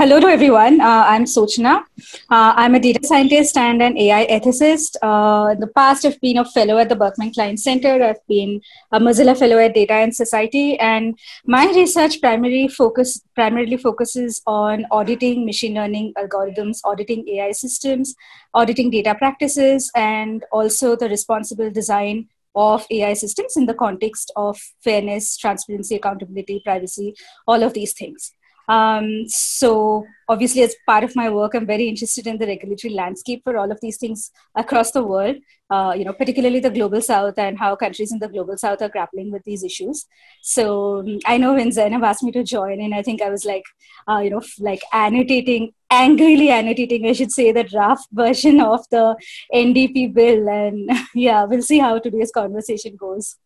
hello to everyone. Uh, I'm Suchana. Uh, I'm a data scientist and an AI ethicist. Uh, in the past, I've been a fellow at the Berkman Klein Center. I've been a Mozilla fellow at Data and Society, and my research primarily focus primarily focuses on auditing machine learning algorithms, auditing AI systems, auditing data practices, and also the responsible design of AI systems in the context of fairness, transparency, accountability, privacy, all of these things. Um, so obviously, as part of my work, I'm very interested in the regulatory landscape for all of these things across the world. Uh, you know, particularly the global south and how countries in the global south are grappling with these issues. So um, I know when Zainab asked me to join, and I think I was like, uh, you know, like annotating, angrily annotating, I should say, the draft version of the NPD bill. And yeah, we'll see how today's conversation goes.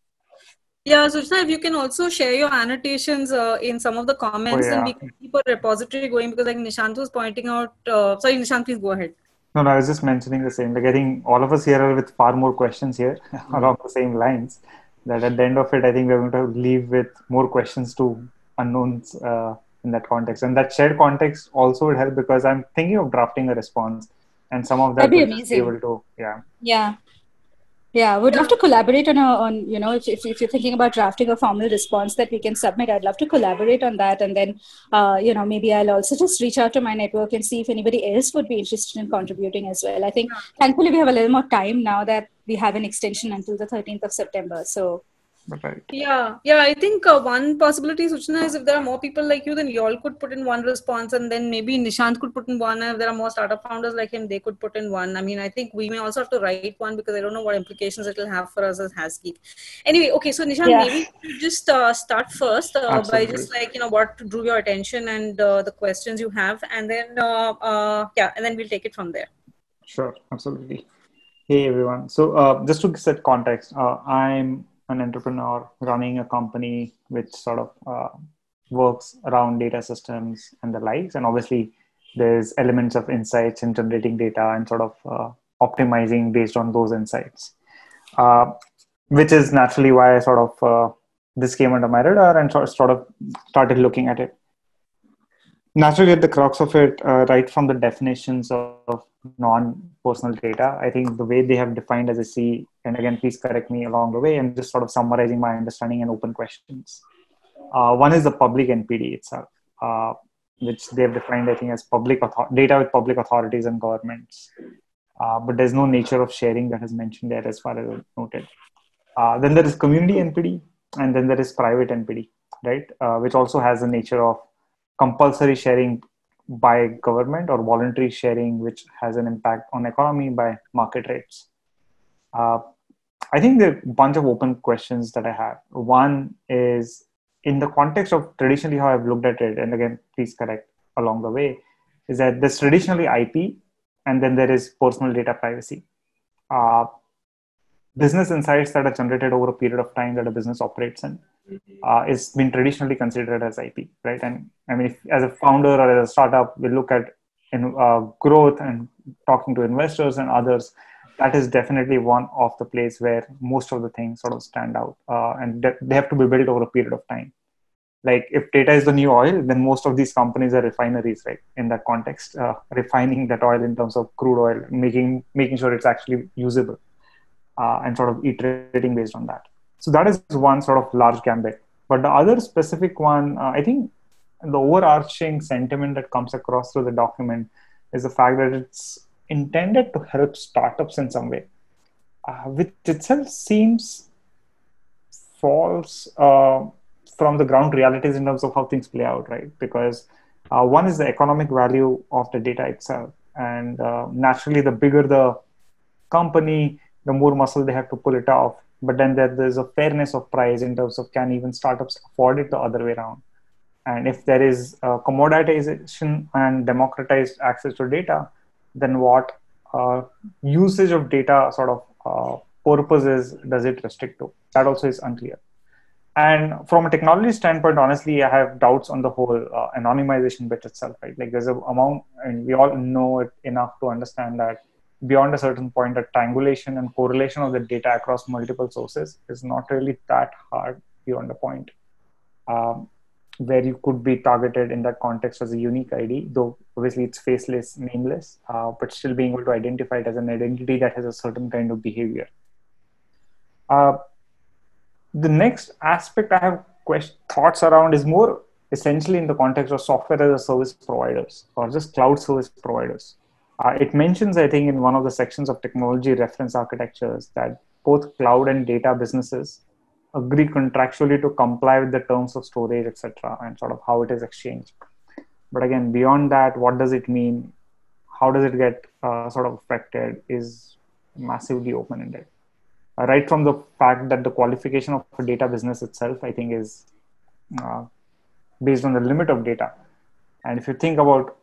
Yeah, Suchana, if you can also share your annotations uh, in some of the comments, oh, yeah. and we can keep a repository going because, like Nishant was pointing out. Uh, sorry, Nishant, please go ahead. No, no, I was just mentioning the same. Like, I think all of us here are with far more questions here mm-hmm. along the same lines. That at the end of it, I think we're going to leave with more questions to unknowns uh, in that context. And that shared context also would help because I'm thinking of drafting a response, and some of that That'd be. Be able to, yeah. Yeah yeah, would love to collaborate on a, on you know if, if, if you're thinking about drafting a formal response that we can submit, I'd love to collaborate on that, and then uh, you know maybe I'll also just reach out to my network and see if anybody else would be interested in contributing as well. I think thankfully we have a little more time now that we have an extension until the 13th of September, so Right. Yeah, yeah. I think uh, one possibility, Suchana, is if there are more people like you, then you all could put in one response, and then maybe Nishant could put in one. And if there are more startup founders like him, they could put in one. I mean, I think we may also have to write one because I don't know what implications it will have for us as HasGeek. Anyway, okay. So Nishant, yeah. maybe just uh, start first uh, by just like you know what drew your attention and uh, the questions you have, and then uh, uh, yeah, and then we'll take it from there. Sure, absolutely. Hey everyone. So just to set context, I'm an entrepreneur running a company which sort of uh, works around data systems and the likes. And obviously there's elements of insights in generating data and sort of uh, optimizing based on those insights. Uh, which is naturally why i sort of uh, this came under my radar and sort of started looking at it naturally at the crux of it uh, right from the definitions of non-personal data i think the way they have defined as a c and again please correct me along the way i'm just sort of summarizing my understanding and open questions. Uh, one is the public npd itself uh, which they have defined i think as public author- data with public authorities and governments. Uh, but there's no nature of sharing that is mentioned there as far as I noted. Uh, then there is community npd and then there is private npd right? Uh, which also has a nature of compulsory sharing by government or voluntary sharing which has an impact on economy by market rates. Uh, i think there are a bunch of open questions that i have. One is in the context of traditionally how i've looked at it and again please correct along the way is that there's traditionally ip and then there is personal data privacy. Uh, business insights that are generated over a period of time that a business operates in uh, is been traditionally considered as IP, right? And I mean, if, as a founder or as a startup, we look at in, uh, growth and talking to investors and others. That is definitely one of the place where most of the things sort of stand out, uh, and de- they have to be built over a period of time. Like if data is the new oil, then most of these companies are refineries, right? In that context, uh, refining that oil in terms of crude oil, making making sure it's actually usable, uh, and sort of iterating based on that so that is one sort of large gambit. But the other specific one, uh, I think the overarching sentiment that comes across through the document is the fact that it's intended to help startups in some way, uh, which itself seems false uh, from the ground realities in terms of how things play out, right? Because uh, one is the economic value of the data itself. And uh, naturally, the bigger the company, the more muscle they have to pull it off. But then there, there's a fairness of price in terms of can even startups afford it the other way around? And if there is commoditization and democratized access to data then what uh, usage of data sort of uh, purposes does it restrict to? That also is unclear. And from a technology standpoint honestly i have doubts on the whole uh, anonymization bit itself right? Like there's a amount and we all know it enough to understand that beyond a certain point, a triangulation and correlation of the data across multiple sources is not really that hard beyond a point. Um, where you could be targeted in that context as a unique ID, though obviously it's faceless, nameless, uh, but still being able to identify it as an identity that has a certain kind of behavior. Uh, the next aspect I have quest- thoughts around is more essentially in the context of software as a service providers or just cloud service providers. Uh, it mentions, I think, in one of the sections of technology reference architectures that both cloud and data businesses agree contractually to comply with the terms of storage, etc., and sort of how it is exchanged. But again, beyond that, what does it mean? How does it get uh, sort of affected? Is massively open-ended. Uh, right from the fact that the qualification of a data business itself, I think, is uh, based on the limit of data. And if you think about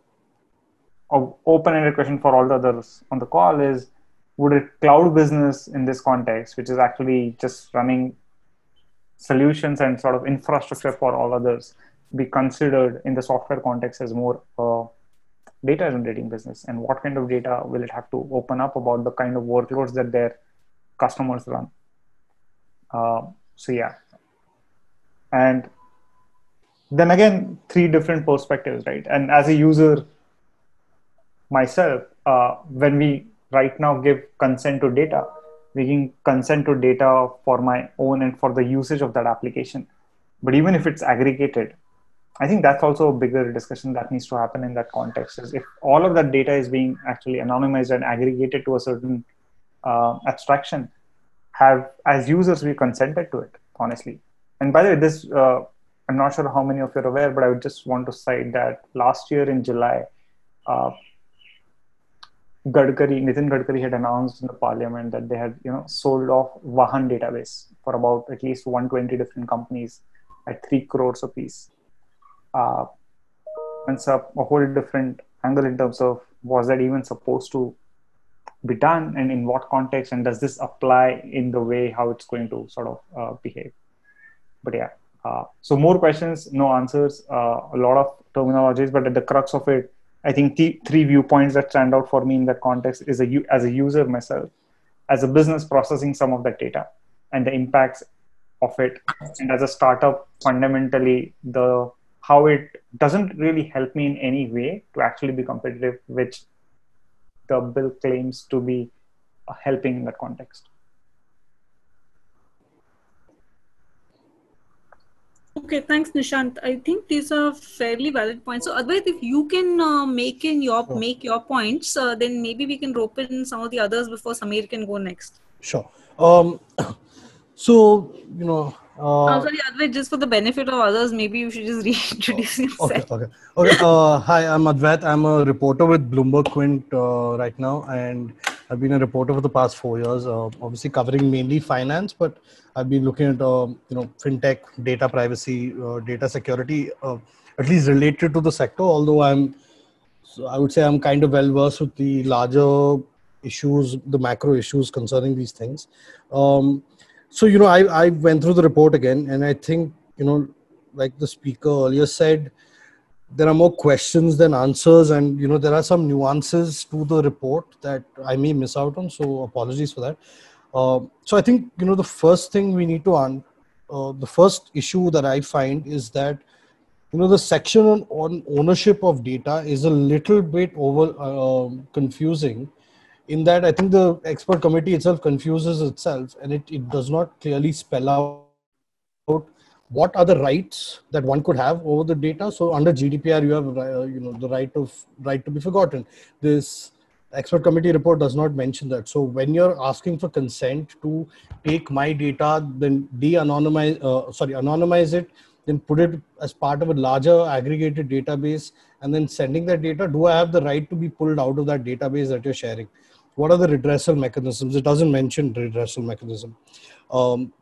open-ended question for all the others on the call is would a cloud business in this context which is actually just running solutions and sort of infrastructure for all others be considered in the software context as more uh, data generating business? And what kind of data will it have to open up about the kind of workloads that their customers run? Uh, so yeah. And then again three different perspectives right? And as a user myself, uh, when we right now give consent to data, we can consent to data for my own and for the usage of that application. But even if it's aggregated, I think that's also a bigger discussion that needs to happen in that context. Is if all of that data is being actually anonymized and aggregated to a certain uh, abstraction, have as users we consented to it honestly. And by the way, this uh, I'm not sure how many of you are aware, but I would just want to cite that last year in July, uh, Gadkari, Nitin Gadkari had announced in the parliament that they had, you know, sold off Vahan database for about at least 120 different companies at three crores a piece. Uh, and so a whole different angle in terms of was that even supposed to be done and in what context and does this apply in the way how it's going to sort of uh, behave but yeah uh, so more questions no answers uh, a lot of terminologies but at the crux of it I think the three viewpoints that stand out for me in that context is a, as a user myself, as a business processing some of that data and the impacts of it, and as a startup, fundamentally the how it doesn't really help me in any way to actually be competitive, which the bill claims to be uh, helping in that context. Okay, thanks, Nishant. I think these are fairly valid points. So, Advait, if you can uh, make in your sure. make your points, uh, then maybe we can rope in some of the others before Samir can go next. Sure. Um, so you know. Uh, oh, sorry, Advait, just for the benefit of others, maybe you should just reintroduce oh, yourself. Okay, okay. okay. Uh, hi, I'm Advait. I'm a reporter with Bloomberg Quint uh, right now, and I've been a reporter for the past four years, uh, obviously covering mainly finance, but I've been looking at uh, you know fintech, data privacy, uh, data security, uh, at least related to the sector. Although I'm, so I would say I'm kind of well versed with the larger issues, the macro issues concerning these things. Um, so you know, I I went through the report again, and I think you know, like the speaker earlier said, there are more questions than answers and you know there are some nuances to the report that i may miss out on so apologies for that. Uh, so i think you know the first thing we need to un- uh, the first issue that i find is that you know the section on, on ownership of data is a little bit over uh, confusing in that i think the expert committee itself confuses itself and it, it does not clearly spell out what are the rights that one could have over the data. So under gdpr you have uh, you know the right of right to be forgotten. This expert committee report does not mention that. So when you're asking for consent to take my data then de-anonymize uh, sorry anonymize it then put it as part of a larger aggregated database and then sending that data do i have the right to be pulled out of that database that you're sharing what are the redressal mechanisms? It doesn't mention redressal mechanism. Um,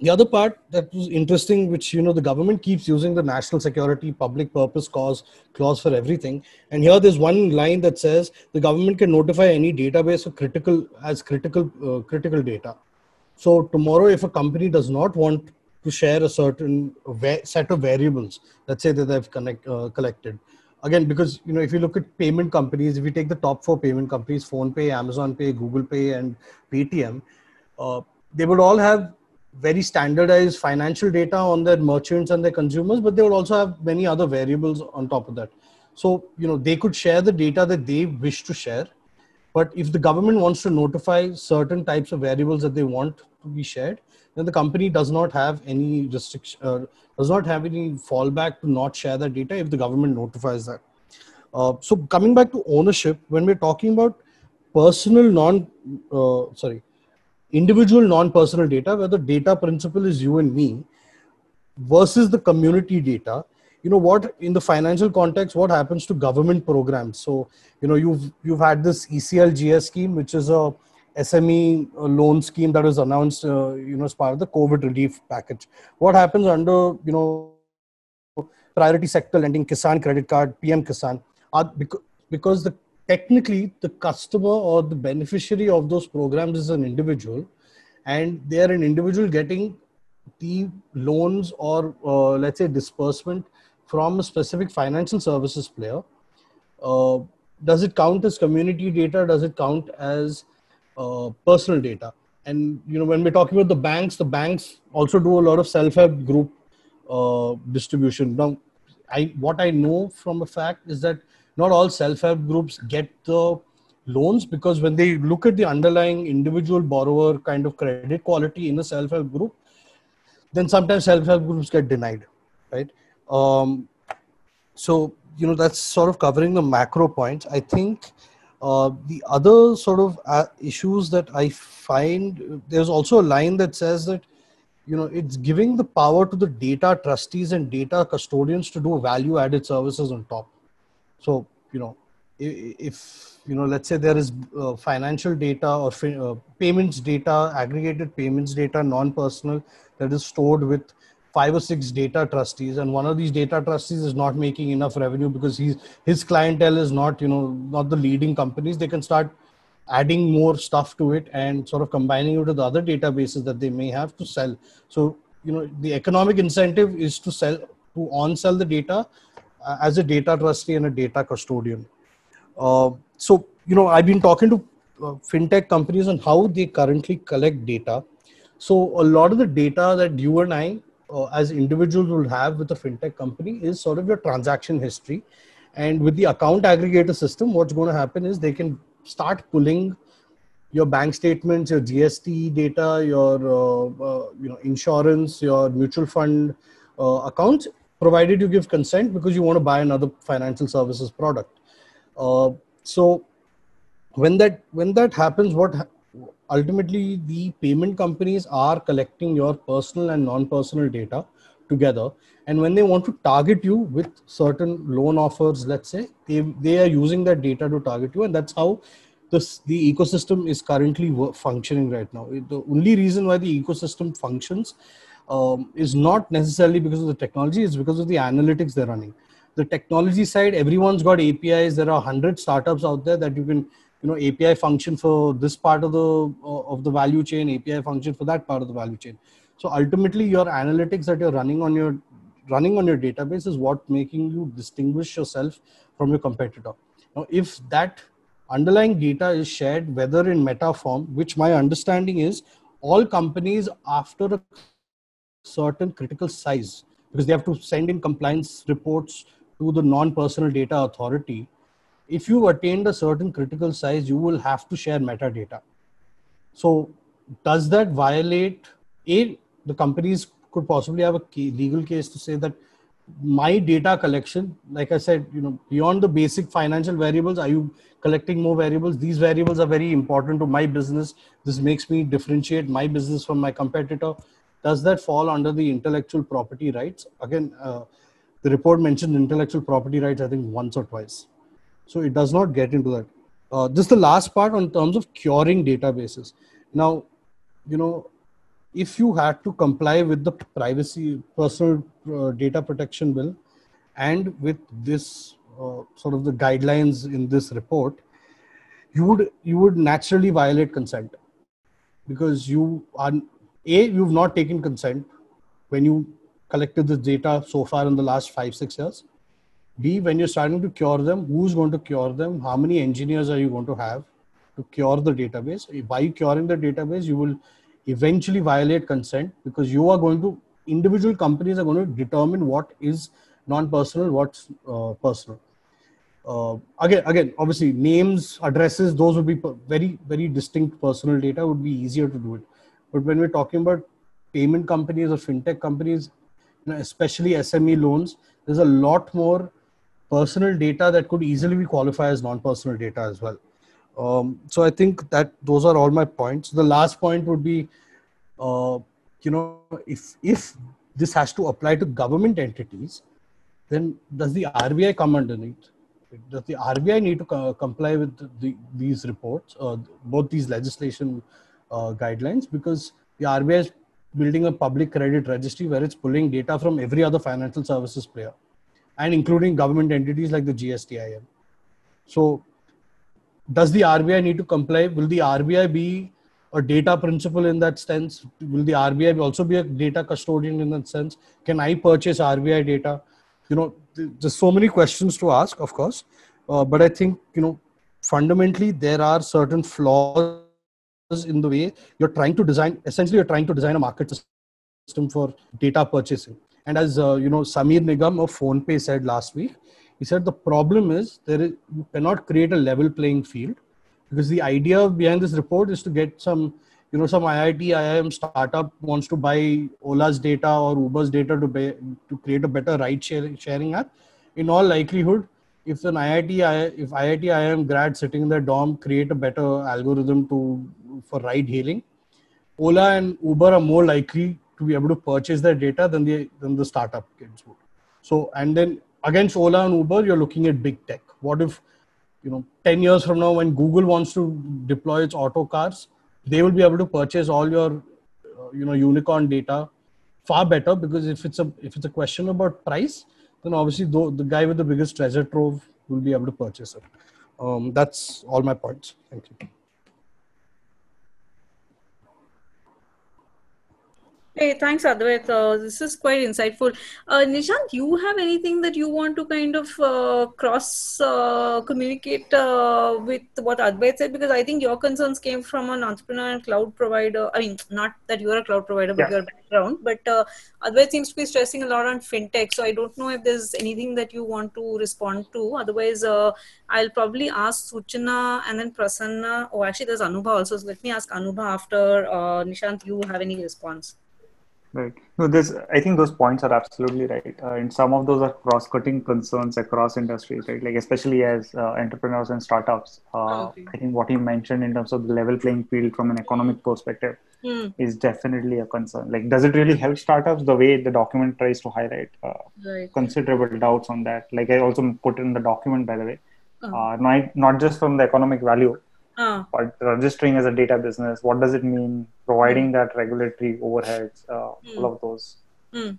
the other part that was interesting which you know the government keeps using the national security public purpose cause clause for everything. And here there's one line that says the government can notify any database of critical as critical uh, critical data. So tomorrow if a company does not want to share a certain set of variables let's say that they've connect, uh, collected again because you know if you look at payment companies if you take the top four payment companies PhonePe amazon pay google pay and paytm uh, they would all have very standardized financial data on their merchants and their consumers, but they would also have many other variables on top of that. So, you know, they could share the data that they wish to share. But if the government wants to notify certain types of variables that they want to be shared, then the company does not have any restriction, uh, does not have any fallback to not share that data if the government notifies that. Uh, so coming back to ownership, when we're talking about personal non, uh, sorry, individual non-personal data where the data principal is you and me versus the community data you know what in the financial context what happens to government programs so you know you've you've had this eclgs scheme which is a sme loan scheme that was announced uh, you know as part of the covid relief package. What happens under you know priority sector lending kisan credit card pm kisan are because, because the technically the customer or the beneficiary of those programs is an individual and they are an individual getting the loans or uh, let's say disbursement from a specific financial services player. Uh, does it count as community data? Does it count as uh, personal data. And you know when we're talking about the banks the banks also do a lot of self-help group uh, distribution. Now i what i know from a fact is that not all self-help groups get the loans because when they look at the underlying individual borrower kind of credit quality in a self-help group then sometimes self-help groups get denied right? Um, so you know that's sort of covering the macro points. I think uh, the other sort of uh, issues that i find there's also a line that says that you know it's giving the power to the data trustees and data custodians to do value added services on top. So, you know, if, you know, let's say there is uh, financial data or uh, payments data, aggregated payments data, non-personal that is stored with five or six data trustees and one of these data trustees is not making enough revenue because he's his clientele is not you know not the leading companies they can start adding more stuff to it and sort of combining it with the other databases that they may have to sell so you know the economic incentive is to sell to on sell the data uh, as a data trustee and a data custodian. Uh, so, you know, I've been talking to uh, fintech companies on how they currently collect data. So, a lot of the data that you and I, uh, as individuals, will have with a fintech company is sort of your transaction history. And with the account aggregator system, what's going to happen is they can start pulling your bank statements, your GST data, your uh, uh, you know insurance, your mutual fund accounts provided you give consent because you want to buy another financial services product. Uh, so when that when that happens, what ultimately the payment companies are collecting your personal and non-personal data together and when they want to target you with certain loan offers let's say they, they are using that data to target you and that's how this the ecosystem is currently functioning right now the only reason why the ecosystem functions um, is not necessarily because of the technology, it's because of the analytics they're running. The technology side, everyone's got APIs. There are 100 startups out there that you can, you know, API function for this part of the uh, of the value chain, API function for that part of the value chain. So ultimately, your analytics that you're running on your running on your database is what making you distinguish yourself from your competitor. Now, if that underlying data is shared, whether in meta form, which my understanding is all companies after a certain critical size because they have to send in compliance reports to the non-personal data authority if you attained a certain critical size you will have to share metadata so does that violate a the companies could possibly have a legal case to say that my data collection like i said you know beyond the basic financial variables are you collecting more variables these variables are very important to my business this makes me differentiate my business from my competitor does that fall under the intellectual property rights? Again, uh, the report mentioned intellectual property rights, I think, once or twice. So it does not get into that. Uh, this is the last part on terms of curing databases. Now, you know, if you had to comply with the privacy personal uh, data protection bill and with this uh, sort of the guidelines in this report, you would you would naturally violate consent because you are a, you've not taken consent when you collected this data so far in the last five, six years. B, when you're starting to cure them, who's going to cure them? How many engineers are you going to have to cure the database? By curing the database, you will eventually violate consent because you are going to individual companies are going to determine what is non-personal, what's uh, personal. Uh, again, again, obviously, names, addresses, those would be very, very distinct personal data. Would be easier to do it. But when we're talking about payment companies or fintech companies, you know, especially SME loans, there's a lot more personal data that could easily be qualified as non-personal data as well. Um, so I think that those are all my points. The last point would be, uh, you know, if if this has to apply to government entities, then does the RBI come underneath? Does the RBI need to co- comply with the, the, these reports, uh, both these legislation uh, guidelines? Because the RBI is building a public credit registry where it's pulling data from every other financial services player and including government entities like the GSTIN. So, does the RBI need to comply? Will the RBI be a data principal in that sense? Will the RBI also be a data custodian in that sense? Can I purchase RBI data? You know, there's so many questions to ask, of course, uh, but I think you know fundamentally there are certain flaws in the way you're trying to design. Essentially, you're trying to design a market system for data purchasing and as uh, you know, Sameer Nigam of PhonePe said last week, he said the problem is there is you cannot create a level playing field because the idea behind this report is to get some you know some IIT IIM startup wants to buy Ola's data or Uber's data to pay, to create a better ride sharing, sharing app. In all likelihood, if an IIT if IIT IIM grad sitting in their dorm create a better algorithm to for ride hailing, Ola and Uber are more likely to be able to purchase their data than the than the startup kids would. So and then against Ola and Uber, you're looking at big tech. What if you know 10 years from now when Google wants to deploy its auto cars, they will be able to purchase all your uh, you know unicorn data far better because if it's a if it's a question about price, then obviously the, the guy with the biggest treasure trove will be able to purchase it. Um, that's all my points. Thank you. Hey, thanks, Advait. Uh, this is quite insightful. Uh, Nishant, you have anything that you want to kind of uh, cross uh, communicate uh, with what Advait said? Because I think your concerns came from an entrepreneur and cloud provider. I mean, not that you're a cloud provider, but yeah. your background. But uh, Advait seems to be stressing a lot on fintech. So I don't know if there's anything that you want to respond to. Otherwise, uh, I'll probably ask Suchana and then Prasanna. Oh, actually, there's Anubha also. So let me ask Anubha after Nishant, you have any response. Right. No, this I think those points are absolutely right, uh, and some of those are cross-cutting concerns across industries, right? Like especially as uh, entrepreneurs and startups. Uh, okay. I think what you mentioned in terms of the level playing field from an economic perspective mm. is definitely a concern. Like, does it really help startups? The way the document tries to highlight uh, right. considerable doubts on that. Like I also put in the document, by the way, uh-huh. not not just from the economic value, uh. but registering as a data business what does it mean providing mm. that regulatory overheads uh, mm. all of those mm.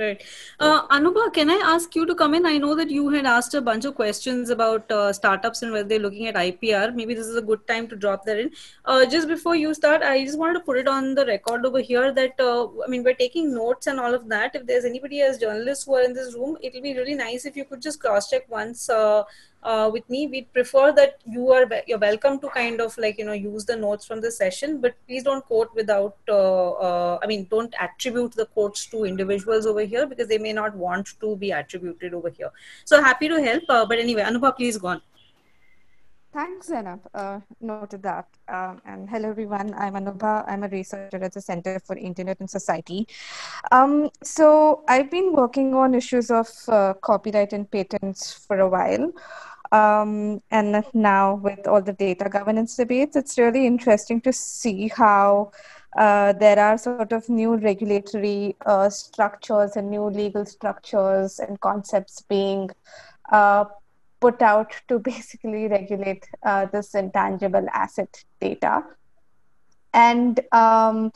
Right. Uh, Anubha, can I ask you to come in? I know that you had asked a bunch of questions about uh, startups and whether they're looking at IPR. Maybe this is a good time to drop that in. Uh, just before you start, I just wanted to put it on the record over here that, uh, I mean, we're taking notes and all of that. If there's anybody as journalists who are in this room, it'll be really nice if you could just cross check once uh, with me we'd prefer that you are you're welcome to kind of like you know use the notes from the session but please don't quote without uh, uh, i mean don't attribute the quotes to individuals over here because they may not want to be attributed over here so happy to help uh, but anyway anubha please go on Thanks, Zainab. Uh, noted that. Uh, and hello, everyone. I'm Anubha. I'm a researcher at the Center for Internet and Society. Um, so I've been working on issues of uh, copyright and patents for a while. Um, and now, with all the data governance debates, it's really interesting to see how uh, there are sort of new regulatory uh, structures and new legal structures and concepts being uh, put out to basically regulate uh, this intangible asset data. And um,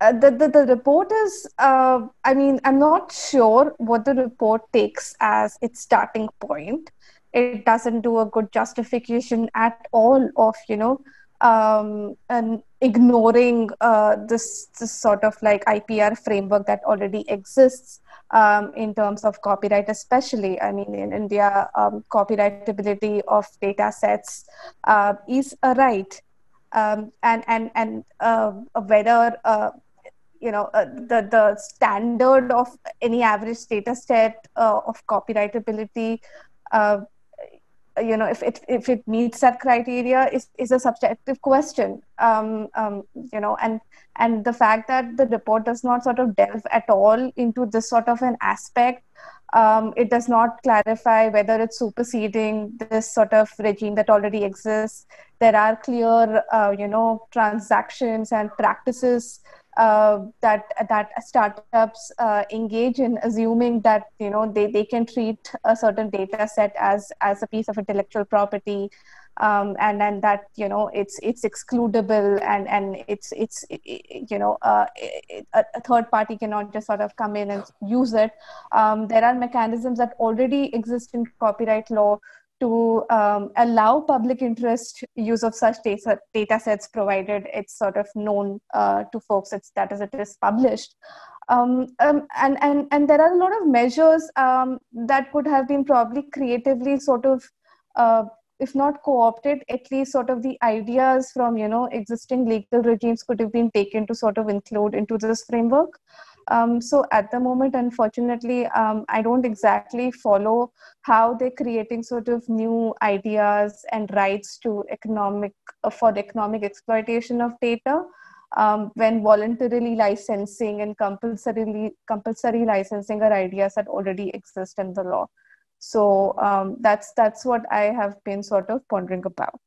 uh, the, the, the report is, uh, I mean, I'm not sure what the report takes as its starting point it doesn't do a good justification at all of you know um, and ignoring uh, this, this sort of like IPR framework that already exists um, in terms of copyright, especially. I mean, in India, um, copyrightability of data sets uh, is a right. um, and and and uh, whether uh, you know uh, the the standard of any average data set uh, of copyrightability uh, you know if it if it meets that criteria is is a subjective question. Um, um, you know and and the fact that the report does not sort of delve at all into this sort of an aspect um, it does not clarify whether it's superseding this sort of regime that already exists. There are clear uh, you know transactions and practices uh, that that startups uh, engage in assuming that you know they, they can treat a certain data set as as a piece of intellectual property um, and and that you know it's it's excludable and and it's it's you know uh, a, a, third party cannot just sort of come in and use it. Um, there are mechanisms that already exist in copyright law to um, allow public interest use of such data, data sets provided it's sort of known uh, to folks it's, that is it is published. Um, um, and, and, and there are a lot of measures um, that could have been probably creatively sort of uh, if not co-opted at least sort of the ideas from you know existing legal regimes could have been taken to sort of include into this framework um, so at the moment, unfortunately, um, I don't exactly follow how they're creating sort of new ideas and rights to economic uh, for the economic exploitation of data. Um, when voluntarily licensing and compulsorily compulsory licensing are ideas that already exist in the law. So um, that's that's what I have been sort of pondering about.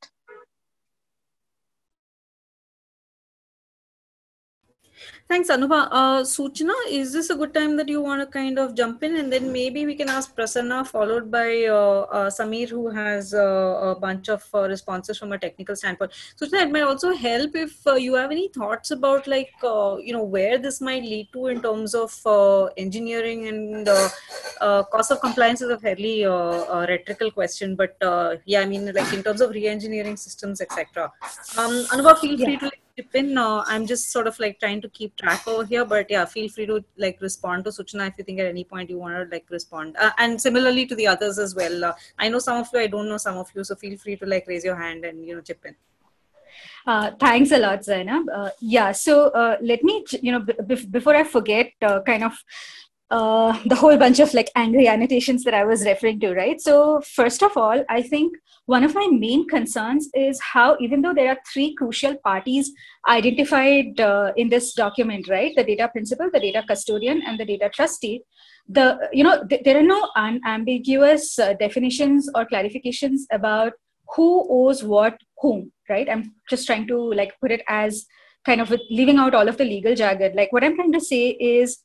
Thanks, Anubha. Uh, Suchana, is this a good time that you want to kind of jump in? And then maybe we can ask Prasanna, followed by uh, uh, Samir, who has uh, a bunch of uh, responses from a technical standpoint. Suchana, it might also help if uh, you have any thoughts about, like, you know, where this might lead to in terms of engineering and cost of compliance is a fairly rhetorical question. But yeah, I mean, like, in terms of re engineering systems, etc. Um, Anubha, feel free to chip in. Uh, I'm just sort of like trying to keep track over here, but yeah, feel free to like respond to Suchana if you think at any point you want to like respond. Uh, and similarly to the others as well. Uh, I know some of you, I don't know some of you, so feel free to like raise your hand and you know chip in. Uh, thanks a lot, Zainab. Uh, yeah, so uh, let me, you know, b- before I forget, uh, kind of uh, the whole bunch of like angry annotations that I was referring to, right? So, first of all, I think one of my main concerns is how, even though there are three crucial parties identified uh, in this document, right? The data principal, the data custodian, and the data trustee. The you know th- there are no unambiguous uh, definitions or clarifications about who owes what whom, right? I'm just trying to like put it as kind of leaving out all of the legal jargon. Like what I'm trying to say is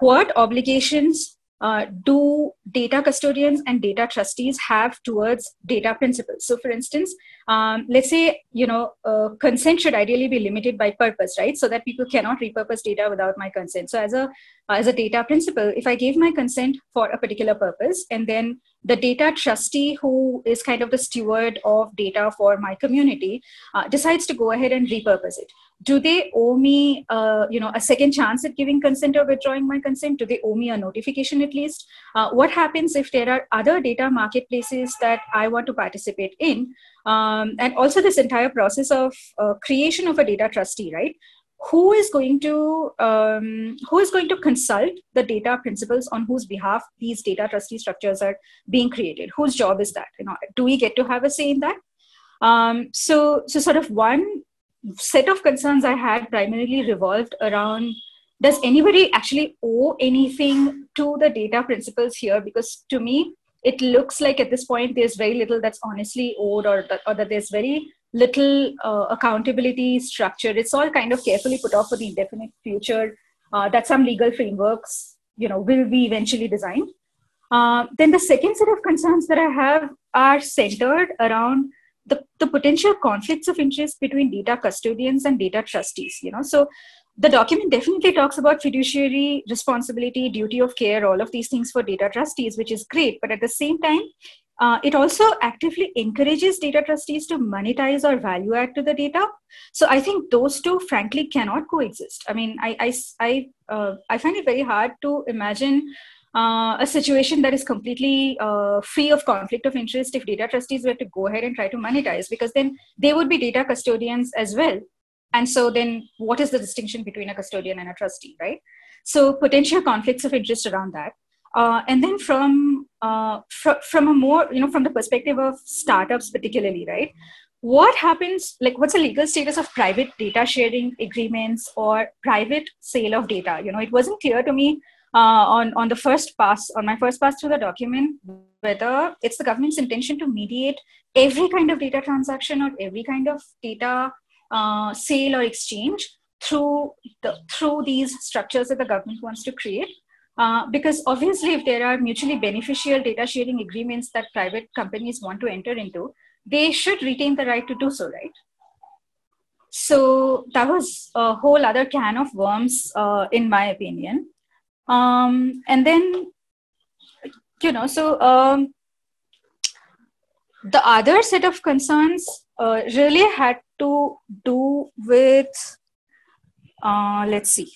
what obligations uh, do data custodians and data trustees have towards data principals so for instance um, let's say you know uh, consent should ideally be limited by purpose right? So that people cannot repurpose data without my consent. So as a as a data principal if i gave my consent for a particular purpose and then the data trustee who is kind of the steward of data for my community uh, decides to go ahead and repurpose it. Do they owe me uh, you know a second chance at giving consent or withdrawing my consent? Do they owe me a notification at least? Uh, what happens if there are other data marketplaces that i want to participate in? Um, and also this entire process of uh, creation of a data trustee right who is going to um, who is going to consult the data principals on whose behalf these data trustee structures are being created? Whose job is that? You know do we get to have a say in that? Um, so so sort of one set of concerns i had primarily revolved around does anybody actually owe anything to the data principals here? Because to me it looks like at this point there's very little that's honestly owed or or that there's very little uh, accountability structure. It's all kind of carefully put off for the indefinite future uh, that some legal frameworks, you know, will be eventually designed. Uh, then the second set of concerns that I have are centered around the, the potential conflicts of interest between data custodians and data trustees. You know, so the document definitely talks about fiduciary responsibility, duty of care, all of these things for data trustees, which is great. But at the same time, uh, it also actively encourages data trustees to monetize or value add to the data. So I think those two, frankly, cannot coexist. I mean, I I I, uh, I find it very hard to imagine uh, a situation that is completely uh, free of conflict of interest if data trustees were to go ahead and try to monetize, because then they would be data custodians as well. And so then what is the distinction between a custodian and a trustee, right? So potential conflicts of interest around that. Uh, and then from uh, fr- from a more you know from the perspective of startups particularly right? What happens like what's the legal status of private data sharing agreements or private sale of data? You know it wasn't clear to me uh, on on the first pass on my first pass through the document whether it's the government's intention to mediate every kind of data transaction or every kind of data uh, sale or exchange through the through these structures that the government wants to create uh, because obviously, if there are mutually beneficial data sharing agreements that private companies want to enter into, they should retain the right to do so, right? So that was a whole other can of worms, uh, in my opinion. Um, and then, you know, so um, the other set of concerns uh, really had to do with, uh, let's see,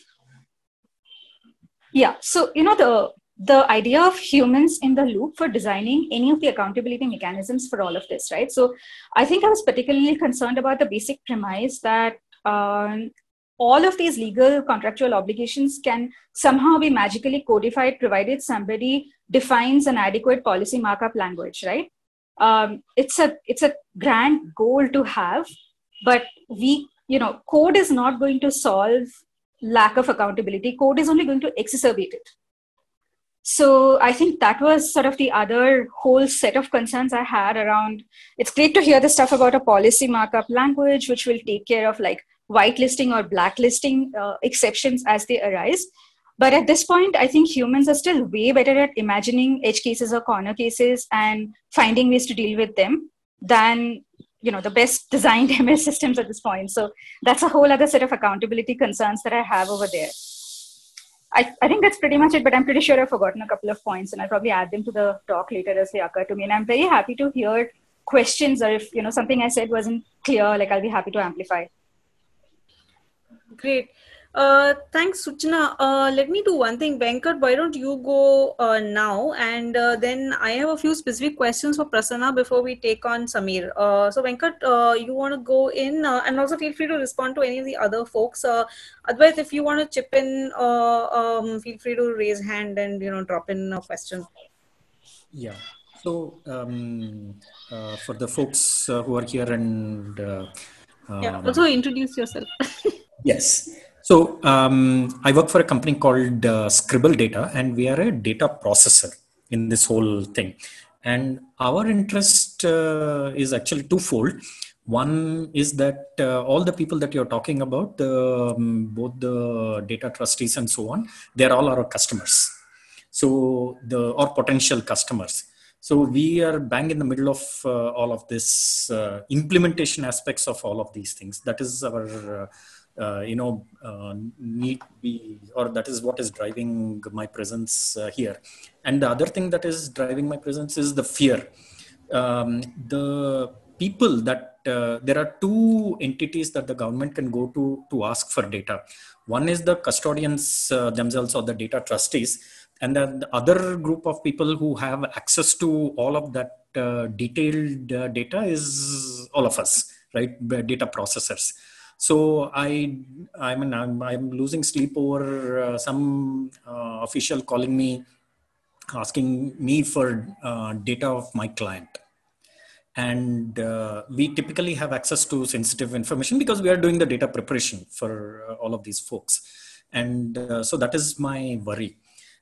yeah. So, you know, the the idea of humans in the loop for designing any of the accountability mechanisms for all of this, right? So, I think I was particularly concerned about the basic premise that um, all of these legal contractual obligations can somehow be magically codified provided somebody defines an adequate policy markup language, right? Um, it's a it's a grand goal to have, but we you know code is not going to solve lack of accountability code is only going to exacerbate it. So i think that was sort of the other whole set of concerns i had around it's great to hear the stuff about a policy markup language which will take care of like whitelisting or blacklisting uh, exceptions as they arise. But at this point i think humans are still way better at imagining edge cases or corner cases and finding ways to deal with them than you know the best designed ms systems at this point. So that's a whole other set of accountability concerns that i have over there. I, I think that's pretty much it but i'm pretty sure i've forgotten a couple of points and i'll probably add them to the talk later as they occur to me. And i'm very happy to hear questions or if you know something i said wasn't clear like i'll be happy to amplify. Great uh, thanks, Suchana. Uh, let me do one thing. Venkat, why don't you go uh, now? And uh, then I have a few specific questions for Prasanna before we take on Samir. Uh, so, Venkat, uh, you want to go in and also feel free to respond to any of the other folks. Uh, Advait, if you want to chip in, um, feel free to raise hand and, you know, drop in a question. Yeah. So, um, for the folks who are here and... yeah, also introduce yourself. yes. So um, I work for a company called uh, Scribble Data, and we are a data processor in this whole thing. And our interest uh, is actually twofold. One is that uh, all the people that you're talking about, um, both the data trustees and so on, they're all our customers. So the or potential customers. So we are bang in the middle of uh, all of this uh, implementation aspects of all of these things. That is our uh, you know uh, need be or that is what is driving my presence uh, here. And the other thing that is driving my presence is the fear. Um, the people that uh, there are two entities that the government can go to to ask for data. One is the custodians uh, themselves or the data trustees and then the other group of people who have access to all of that uh, detailed data is all of us right? Data processors so I, I mean, I'm, I'm losing sleep over uh, some uh, official calling me, asking me for uh, data of my client. And uh, we typically have access to sensitive information because we are doing the data preparation for uh, all of these folks. And uh, so that is my worry.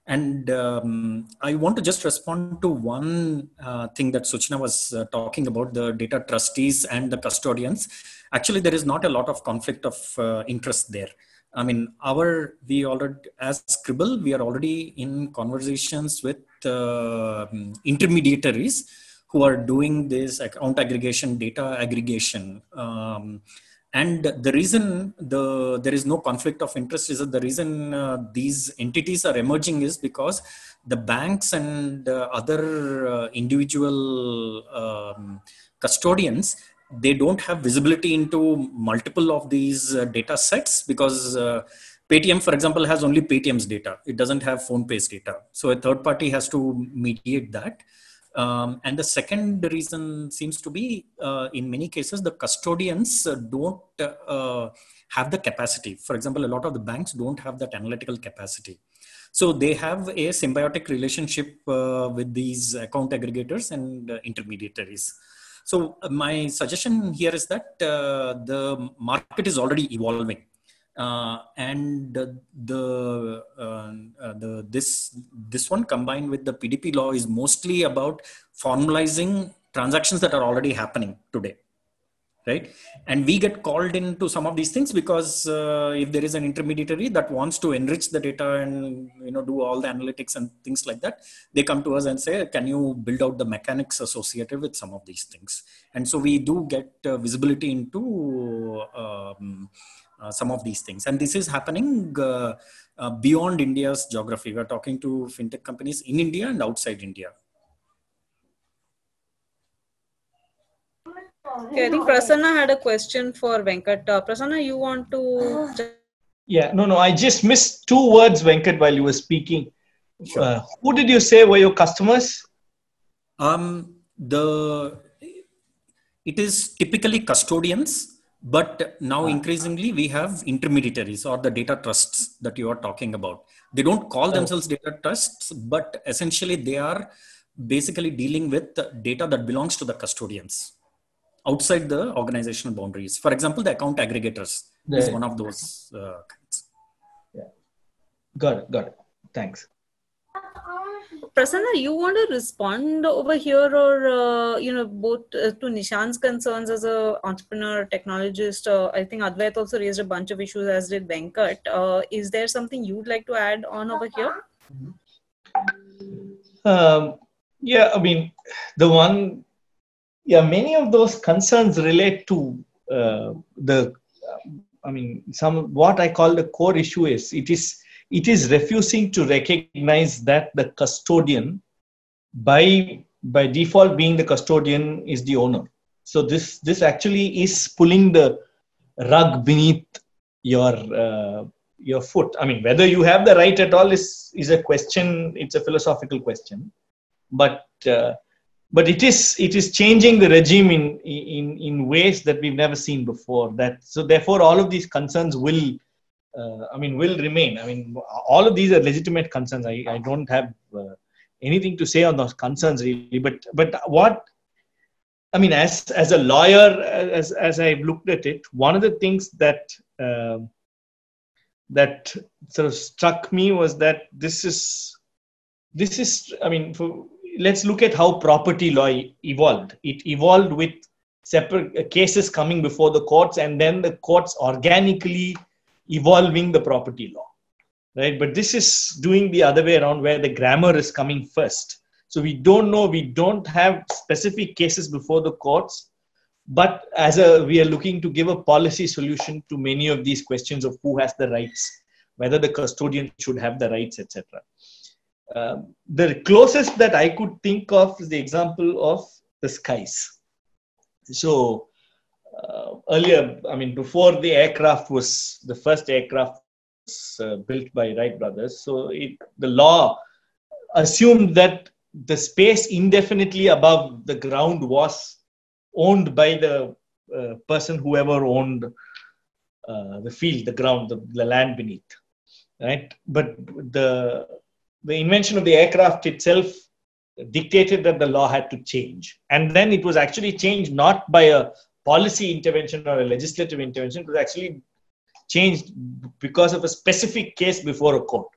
And um, I want to just respond to one uh, thing that Suchana was uh, talking about the data trustees and the custodians. Actually, there is not a lot of conflict of uh, interest there. I mean, our we already as Scribble, we are already in conversations with uh, intermediaries who are doing this account aggregation, data aggregation. Um, and the reason the there is no conflict of interest is that the reason uh, these entities are emerging is because the banks and uh, other uh, individual um, custodians they don't have visibility into multiple of these uh, data sets because uh, Paytm, for example, has only Paytm's data. It doesn't have PhonePe's data. So a third party has to mediate that. Um, and the second reason seems to be, uh, in many cases, the custodians uh, don't uh, have the capacity. For example, a lot of the banks don't have that analytical capacity. So they have a symbiotic relationship uh, with these account aggregators and uh, intermediaries. So my suggestion here is that uh, the market is already evolving. Uh, and the uh, uh, the this this one combined with the PDP law is mostly about formalizing transactions that are already happening today right? And we get called into some of these things because uh, if there is an intermediary that wants to enrich the data and you know do all the analytics and things like that they come to us and say can you build out the mechanics associated with some of these things? And so we do get uh, visibility into um, some of these things. And this is happening uh, uh, beyond India's geography. We're talking to fintech companies in India and outside India. Okay, I think Prasanna had a question for Venkat. Uh, Prasanna, you want to? Yeah, no, no. I just missed two words, Venkat, while you were speaking. Sure. Uh, who did you say were your customers? Um, the it is typically custodians but now ah. increasingly we have intermediaries or the data trusts that you are talking about. They don't call oh. themselves data trusts but essentially they are basically dealing with data that belongs to the custodians outside the organizational boundaries. For example the account aggregators is one of those uh, kinds yeah. Got it got it. Thanks Prasanna, you want to respond over here, or uh, you know, both uh, to Nishant's concerns as a entrepreneur, technologist. Uh, I think Advait also raised a bunch of issues, as did Venkat. Uh, is there something you'd like to add on over here? Um, yeah, I mean, the one, yeah, many of those concerns relate to uh, the, I mean, some what I call the core issue is it is it is refusing to recognize that the custodian by by default being the custodian is the owner. So this this actually is pulling the rug beneath your uh, your foot. I mean whether you have the right at all is is a question it's a philosophical question. But uh, but it is it is changing the regime in in in ways that we've never seen before. That so therefore all of these concerns will uh, I mean, will remain. I mean, all of these are legitimate concerns. I, I don't have uh, anything to say on those concerns really. But but what I mean, as as a lawyer, as as I've looked at it, one of the things that uh, that sort of struck me was that this is this is. I mean, for, let's look at how property law evolved. It evolved with separate cases coming before the courts, and then the courts organically evolving the property law right? But this is doing the other way around where the grammar is coming first. So we don't know we don't have specific cases before the courts but as a we are looking to give a policy solution to many of these questions of who has the rights whether the custodian should have the rights etc um, the closest that i could think of is the example of the skies. So earlier, I mean, before the aircraft was the first aircraft was, uh, built by Wright brothers, so it, the law assumed that the space indefinitely above the ground was owned by the uh, person whoever owned uh, the field, the ground, the, the land beneath, right? But the the invention of the aircraft itself dictated that the law had to change, and then it was actually changed not by a policy intervention or a legislative intervention. Was actually changed because of a specific case before a court.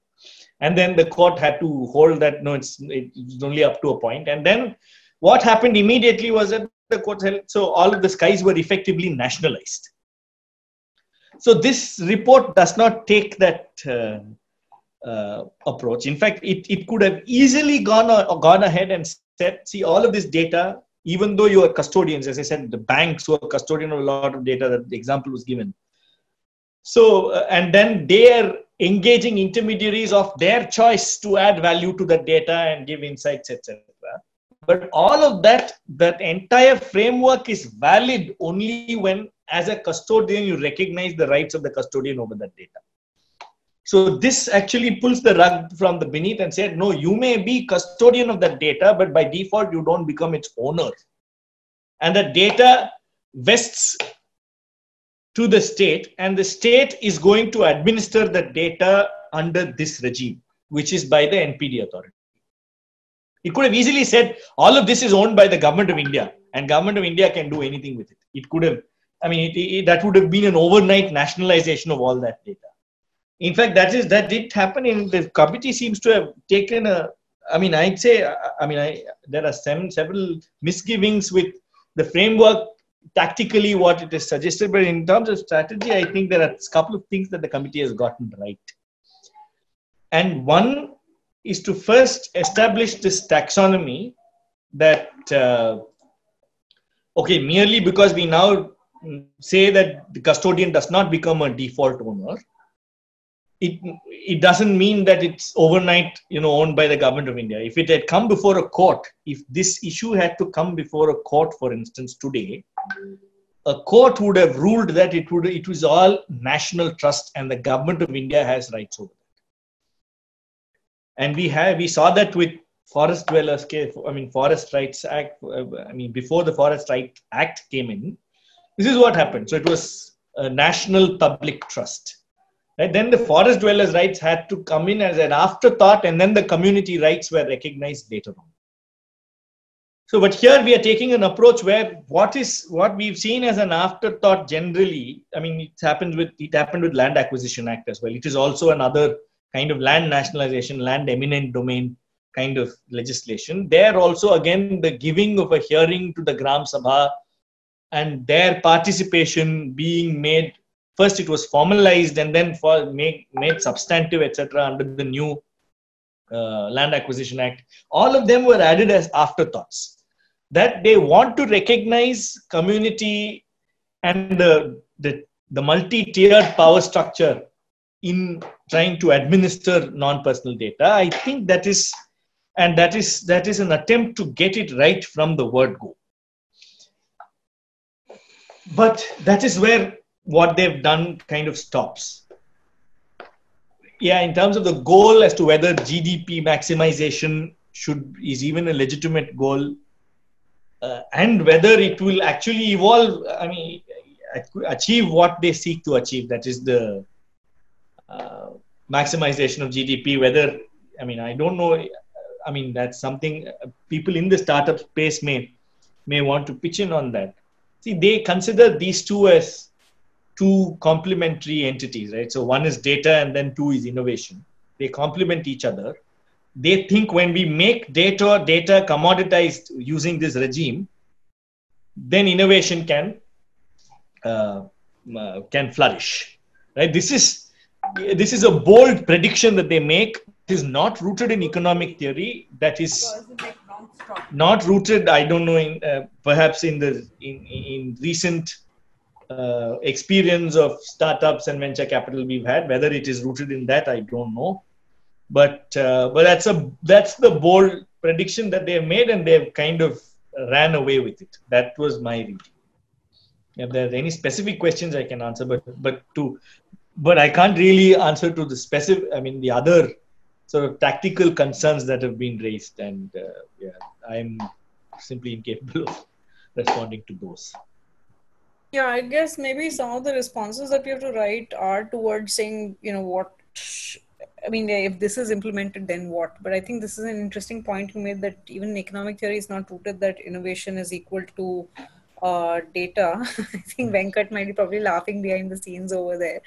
And then the court had to hold that no, it's, it's only up to a point. And then what happened immediately was that the court held, so all of the skies were effectively nationalized. So this report does not take that uh, uh, approach. In fact, it, it could have easily gone, uh, gone ahead and said, see, all of this data even though you are custodians, as I said, the banks who are custodian of a lot of data, that the example was given. So, uh, and then they are engaging intermediaries of their choice to add value to the data and give insights, etc. But all of that, that entire framework is valid only when, as a custodian, you recognize the rights of the custodian over that data. So this actually pulls the rug from the beneath and said, no, you may be custodian of that data, but by default you don't become its owner. And the data vests to the state, and the state is going to administer the data under this regime, which is by the NPD authority. It could have easily said all of this is owned by the government of India, and government of India can do anything with it. It could have, I mean, it, it, that would have been an overnight nationalization of all that data. In fact, that is that did happen. In the committee seems to have taken a. I mean, I'd say, I mean, I there are some, several misgivings with the framework tactically what it is suggested, but in terms of strategy, I think there are a couple of things that the committee has gotten right. And one is to first establish this taxonomy that, uh, okay, merely because we now say that the custodian does not become a default owner, it it doesn't mean that it's overnight you know owned by the government of india. If it had come before a court if this issue had to come before a court for instance today a court would have ruled that it would it was all national trust and the government of india has rights over and we have we saw that with forest dwellers case i mean forest rights act i mean before the forest right act came in this is what happened. So it was a national public trust right? Then the forest dwellers rights had to come in as an afterthought and then the community rights were recognized later on. So but here we are taking an approach where what is what we've seen as an afterthought generally i mean it happened with it happened with land acquisition act as well. It is also another kind of land nationalization, land eminent domain kind of legislation. There also, again, the giving of a hearing to the Gram Sabha and their participation being made first it was formalized and then for make, made substantive etc under the new uh, land acquisition act. All of them were added as afterthoughts. That they want to recognize community and the, the, the multi-tiered power structure in trying to administer non-personal data. I think that is and that is that is an attempt to get it right from the word go. But that is where what they've done kind of stops yeah in terms of the goal as to whether gdp maximization should is even a legitimate goal uh, and whether it will actually evolve i mean achieve what they seek to achieve that is the uh, maximization of GDP. Whether I mean I don't know. I mean that's something people in the startup space may may want to pitch in on that. See, they consider these two as two complementary entities, right? So one is data, and then two is innovation. They complement each other. They think when we make data data commoditized using this regime, then innovation can uh, uh, can flourish, right? This is this is a bold prediction that they make. It is not rooted in economic theory. That is not rooted. I don't know. In uh, perhaps in the in in recent uh, experience of startups and venture capital we've had, whether it is rooted in that, I don't know. But uh, but that's a that's the bold prediction that they've made, and they've kind of ran away with it. That was my reading. If there are any specific questions, I can answer. But but to but I can't really answer to the specific. I mean, the other sort of tactical concerns that have been raised, and uh, yeah, I'm simply incapable of responding to those. Yeah, I guess maybe some of the responses that we have to write are towards saying, you know, what. I mean, if this is implemented, then what? But I think this is an interesting point you made that even economic theory is not rooted that innovation is equal to uh, data. I think Venkat might be probably laughing behind the scenes over there.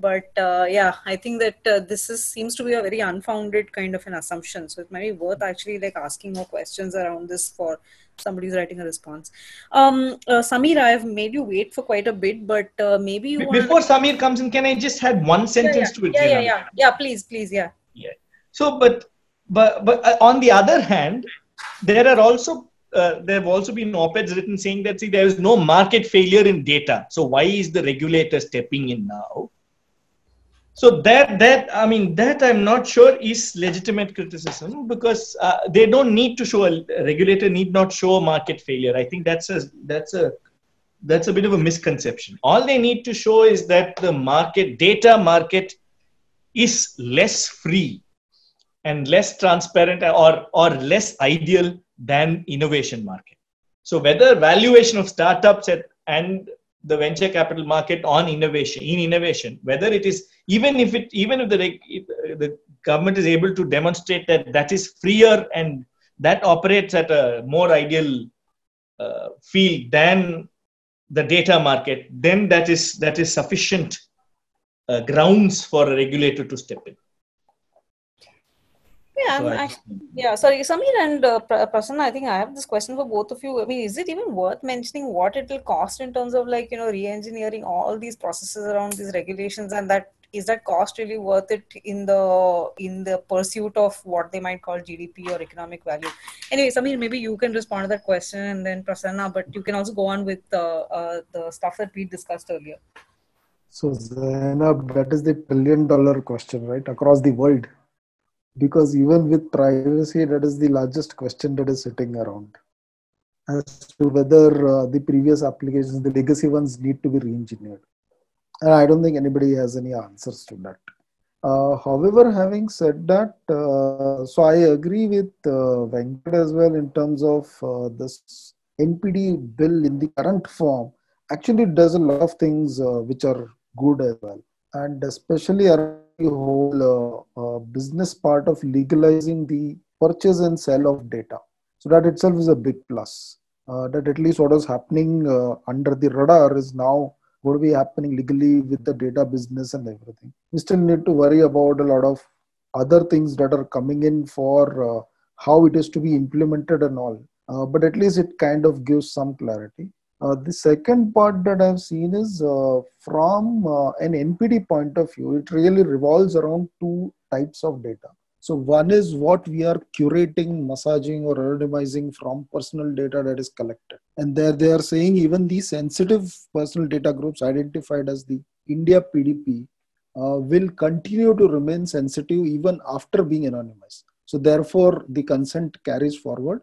But uh, yeah i think that uh, this is seems to be a very unfounded kind of an assumption. So it might be worth actually like asking more questions around this for somebody who's writing a response. Um uh, Sameer i have made you wait for quite a bit but uh, maybe you before wanna... Sameer comes in can i just add one sentence yeah, yeah. to it yeah yeah, yeah. Yeah please please yeah. Yeah. So but but but uh, on the other hand there are also uh, there have also been op-eds written saying that see there is no market failure in data. So why is the regulator stepping in now? So that that i mean that i'm not sure is legitimate criticism because uh, they don't need to show a, a regulator need not show a market failure. I think that's a that's a that's a bit of a misconception. All they need to show is that the market data market is less free and less transparent or, or less ideal than innovation market. So whether valuation of startups at, and the venture capital market on innovation in innovation whether it is even if it even if the the government is able to demonstrate that that is freer and that operates at a more ideal uh, field than the data market then that is that is sufficient uh, grounds for a regulator to step in yeah, so actually, yeah. Sorry, Sameer and uh, Prasanna. I think I have this question for both of you. I mean, is it even worth mentioning what it will cost in terms of like you know re-engineering all these processes around these regulations, and that is that cost really worth it in the in the pursuit of what they might call GDP or economic value? Anyway, Sameer, maybe you can respond to that question, and then Prasanna, but you can also go on with uh, uh, the stuff that we discussed earlier. So Zainab, that is the billion dollar question, right? Across the world because even with privacy that is the largest question that is sitting around. As to whether uh, the previous applications the legacy ones need to be re-engineered. And i don't think anybody has any answers to that. Uh, however having said that uh, so i agree with uh, venkat as well in terms of uh, this npd bill in the current form. Actually does a lot of things uh, which are good as well. And especially around whole uh, uh, business part of legalizing the purchase and sale of data. So that itself is a big plus. Uh, that at least what was happening uh, under the radar is now going to be happening legally with the data business and everything. We still need to worry about a lot of other things that are coming in for how it is to be implemented and all. Uh, but at least it kind of gives some clarity. Uh, the second part that I've seen is uh, from uh, an NPD point of view, it really revolves around two types of data. So, one is what we are curating, massaging, or anonymizing from personal data that is collected. And there they are saying even the sensitive personal data groups identified as the India PDP uh, will continue to remain sensitive even after being anonymized. So, therefore, the consent carries forward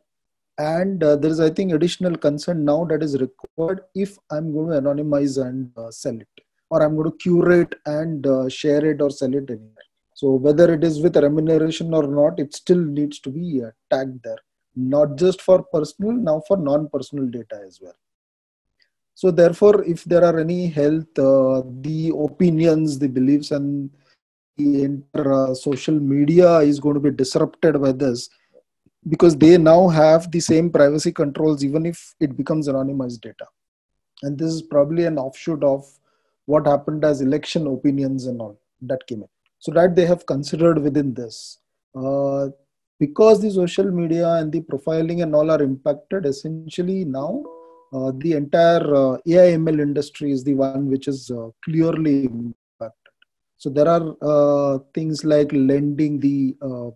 and uh, there is i think additional consent now that is required if i'm going to anonymize and uh, sell it. Or i'm going to curate and uh, share it or sell it anywhere. So whether it is with remuneration or not it still needs to be uh, tagged there. Not just for personal now for non-personal data as well. So therefore if there are any health uh, the opinions the beliefs and the uh, social media is going to be disrupted by this because they now have the same privacy controls even if it becomes anonymized data. And this is probably an offshoot of what happened as election opinions and all that came in. So that they have considered within this. Uh, because the social media and the profiling and all are impacted essentially now uh, the entire uh, ai ml industry is the one which is uh, clearly impacted. So there are uh, things like lending the uh,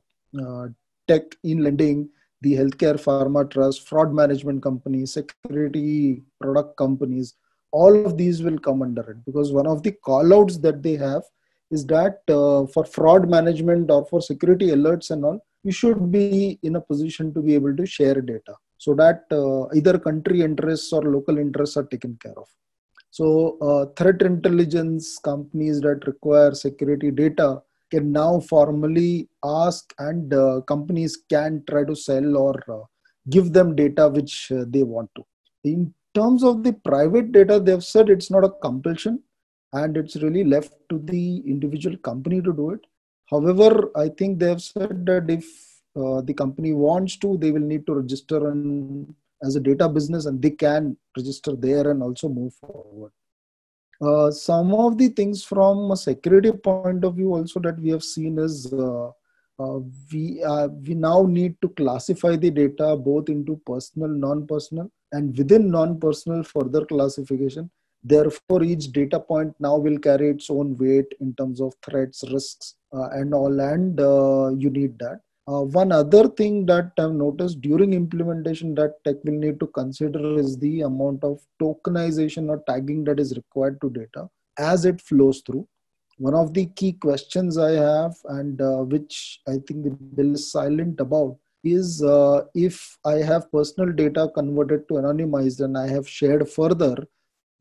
uh, tech in lending, the healthcare pharma trust, fraud management companies, security product companies, all of these will come under it because one of the callouts that they have is that uh, for fraud management or for security alerts and all, you should be in a position to be able to share data so that uh, either country interests or local interests are taken care of. So, uh, threat intelligence companies that require security data can now formally ask and uh, companies can try to sell or uh, give them data which uh, they want to. In terms of the private data they've said it's not a compulsion and it's really left to the individual company to do it. However i think they've said that if uh, the company wants to they will need to register as a data business and they can register there and also move forward uh, some of the things from a security point of view also that we have seen is uh, uh, we uh, we now need to classify the data both into personal non-personal and within non-personal further classification. Therefore each data point now will carry its own weight in terms of threats risks uh, and all and you need that uh, one other thing that I've noticed during implementation that tech will need to consider is the amount of tokenization or tagging that is required to data as it flows through. One of the key questions I have, and uh, which I think the bill is silent about, is uh, if I have personal data converted to anonymized and I have shared further,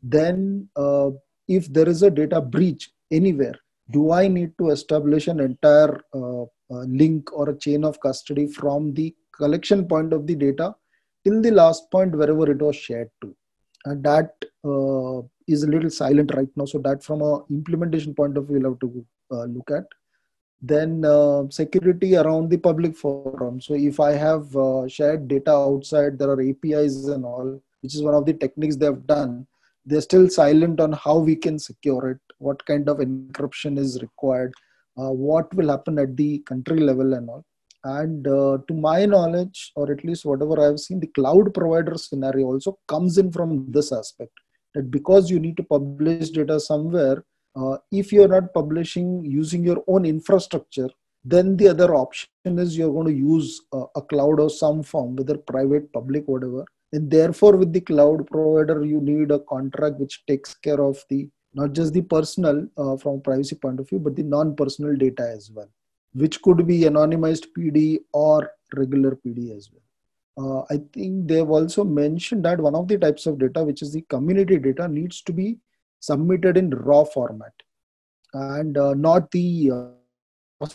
then uh, if there is a data breach anywhere, do I need to establish an entire uh, link or a chain of custody from the collection point of the data till the last point wherever it was shared to? And that uh, is a little silent right now. So that from a implementation point of view, we'll have to uh, look at. Then uh, security around the public forum. So if I have uh, shared data outside, there are APIs and all, which is one of the techniques they've done. They're still silent on how we can secure it, what kind of encryption is required, what will happen at the country level and all. And uh, to my knowledge, or at least whatever I've seen, the cloud provider scenario also comes in from this aspect that because you need to publish data somewhere, uh, if you're not publishing using your own infrastructure, then the other option is you're going to use uh, a cloud or some form, whether private, public, whatever. And therefore, with the cloud provider, you need a contract which takes care of the not just the personal uh, from privacy point of view, but the non-personal data as well, which could be anonymized PD or regular PD as well. Uh, I think they've also mentioned that one of the types of data, which is the community data, needs to be submitted in raw format and uh, not the uh,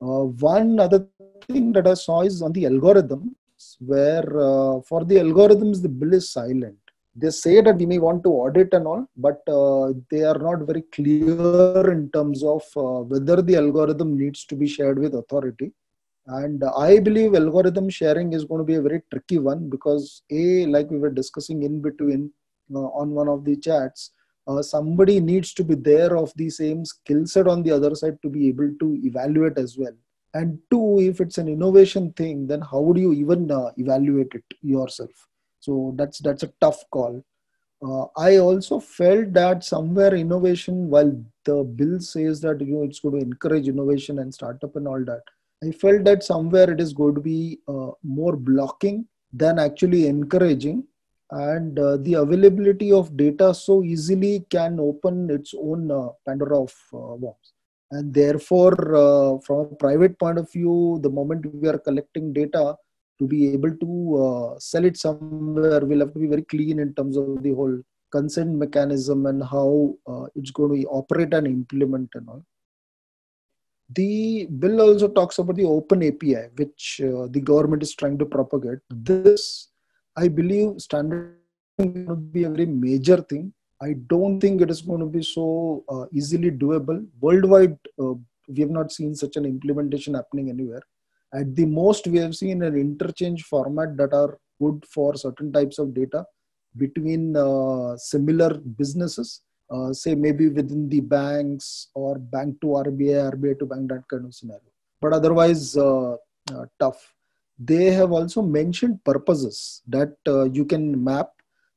uh, one other thing that i saw is on the algorithms where uh, for the algorithms the bill is silent they say that we may want to audit and all but uh, they are not very clear in terms of uh, whether the algorithm needs to be shared with authority. And i believe algorithm sharing is going to be a very tricky one because a like we were discussing in between on one of the chats uh, somebody needs to be there of the same skill set on the other side to be able to evaluate as well. And two if it's an innovation thing then how would you even uh, evaluate it yourself so that's that's a tough call. Uh, i also felt that somewhere innovation while the bill says that you know it's going to encourage innovation and startup and all that i felt that somewhere it is going to be uh, more blocking than actually encouraging. And uh, the availability of data so easily can open its own uh, pandora of uh, worms. And therefore uh, from a private point of view the moment we are collecting data to be able to uh, sell it somewhere we'll have to be very clean in terms of the whole consent mechanism and how uh, it's going to operate and implement and all the bill also talks about the open api which the government is trying to propagate this I believe standard to be a very major thing. I don't think it is going to be so uh, easily doable. Worldwide, uh, we have not seen such an implementation happening anywhere. At the most, we have seen an interchange format that are good for certain types of data between uh, similar businesses, uh, say maybe within the banks or bank to RBI, RBI to bank, that kind of scenario. But otherwise, uh, uh, tough. They have also mentioned purposes that uh, you can map.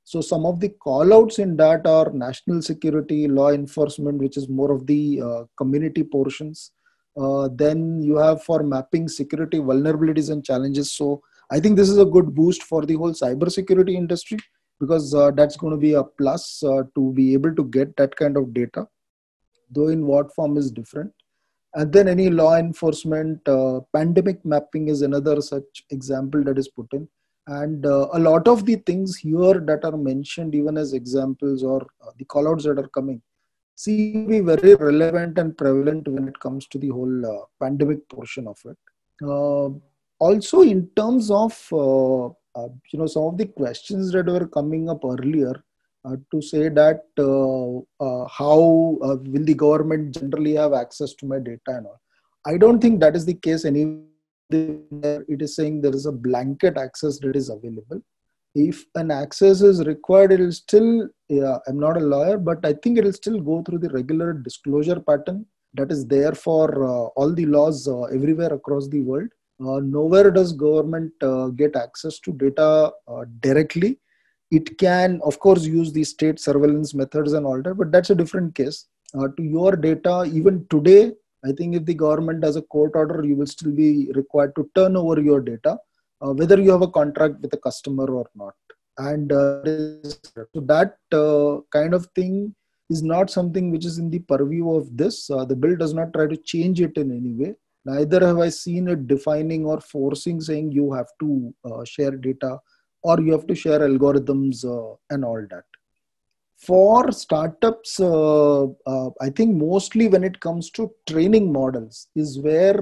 So some of the callouts in that are national security law enforcement which is more of the uh, community portions uh, then you have for mapping security vulnerabilities and challenges so i think this is a good boost for the whole cyber security industry because uh, that's going to be a plus uh, to be able to get that kind of data though in what form is different and then any law enforcement, uh, pandemic mapping is another such example that is put in. And uh, a lot of the things here that are mentioned, even as examples or uh, the callouts that are coming, seem to be very relevant and prevalent when it comes to the whole uh, pandemic portion of it. Uh, also, in terms of uh, you know some of the questions that were coming up earlier, uh, to say that uh, uh, how will the government generally have access to my data and all. I don't think that is the case anywhere. It is saying there is a blanket access that is available. If an access is required, it will still, yeah, I'm not a lawyer, but I think it will still go through the regular disclosure pattern that is there for uh, all the laws uh, everywhere across the world. Uh, nowhere does government get access to data directly. It can of course use the state surveillance methods and all that but that's a different case. Uh, to your data even today i think if the government does a court order you will still be required to turn over your data uh, whether you have a contract with a customer or not. And uh, so that uh, kind of thing is not something which is in the purview of this. Uh, the bill does not try to change it in any way. Neither have i seen it defining or forcing saying you have to uh, share data or you have to share algorithms uh, and all that. for startups, I think mostly when it comes to training models is where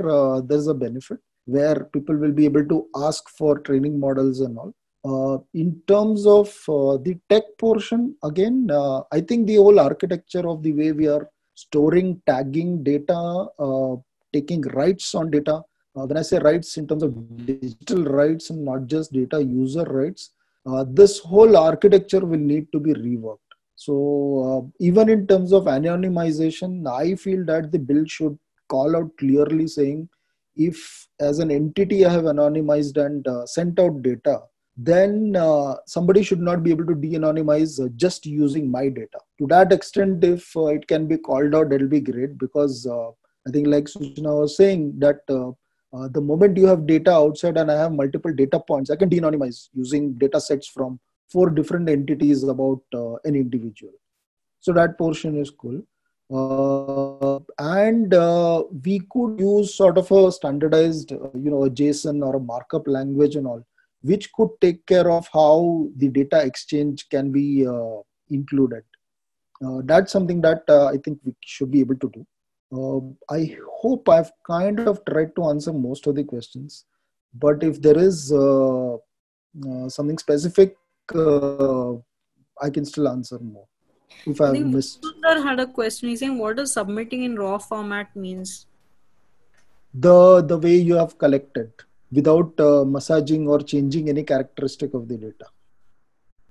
there's a benefit, where people will be able to ask for training models and all. Uh, in terms of uh, the tech portion, again, uh, I think the whole architecture of the way we are storing, tagging data, taking rights on data. when I say rights in terms of digital rights and not just data user rights, this whole architecture will need to be reworked so uh, even in terms of anonymization, I feel that the bill should call out clearly saying if as an entity I have anonymized and uh, sent out data, then uh, somebody should not be able to de-anonymize uh, just using my data. To that extent, if uh, it can be called out, that'll be great because uh, I think like Suchana was saying that the moment you have data outside and I have multiple data points, I can de-anonymize using data sets from four different entities about uh, an individual. So that portion is cool. Uh, and uh, we could use sort of a standardized, uh, you know, a JSON or a markup language and all, which could take care of how the data exchange can be uh, included. Uh, that's something that I think we should be able to do. I hope I've kind of tried to answer most of the questions, but if there is something specific uh, I can still answer more if I, missed. Sundar had a question. He's saying, "What does submitting in raw format means?" The the way you have collected without uh, massaging or changing any characteristic of the data.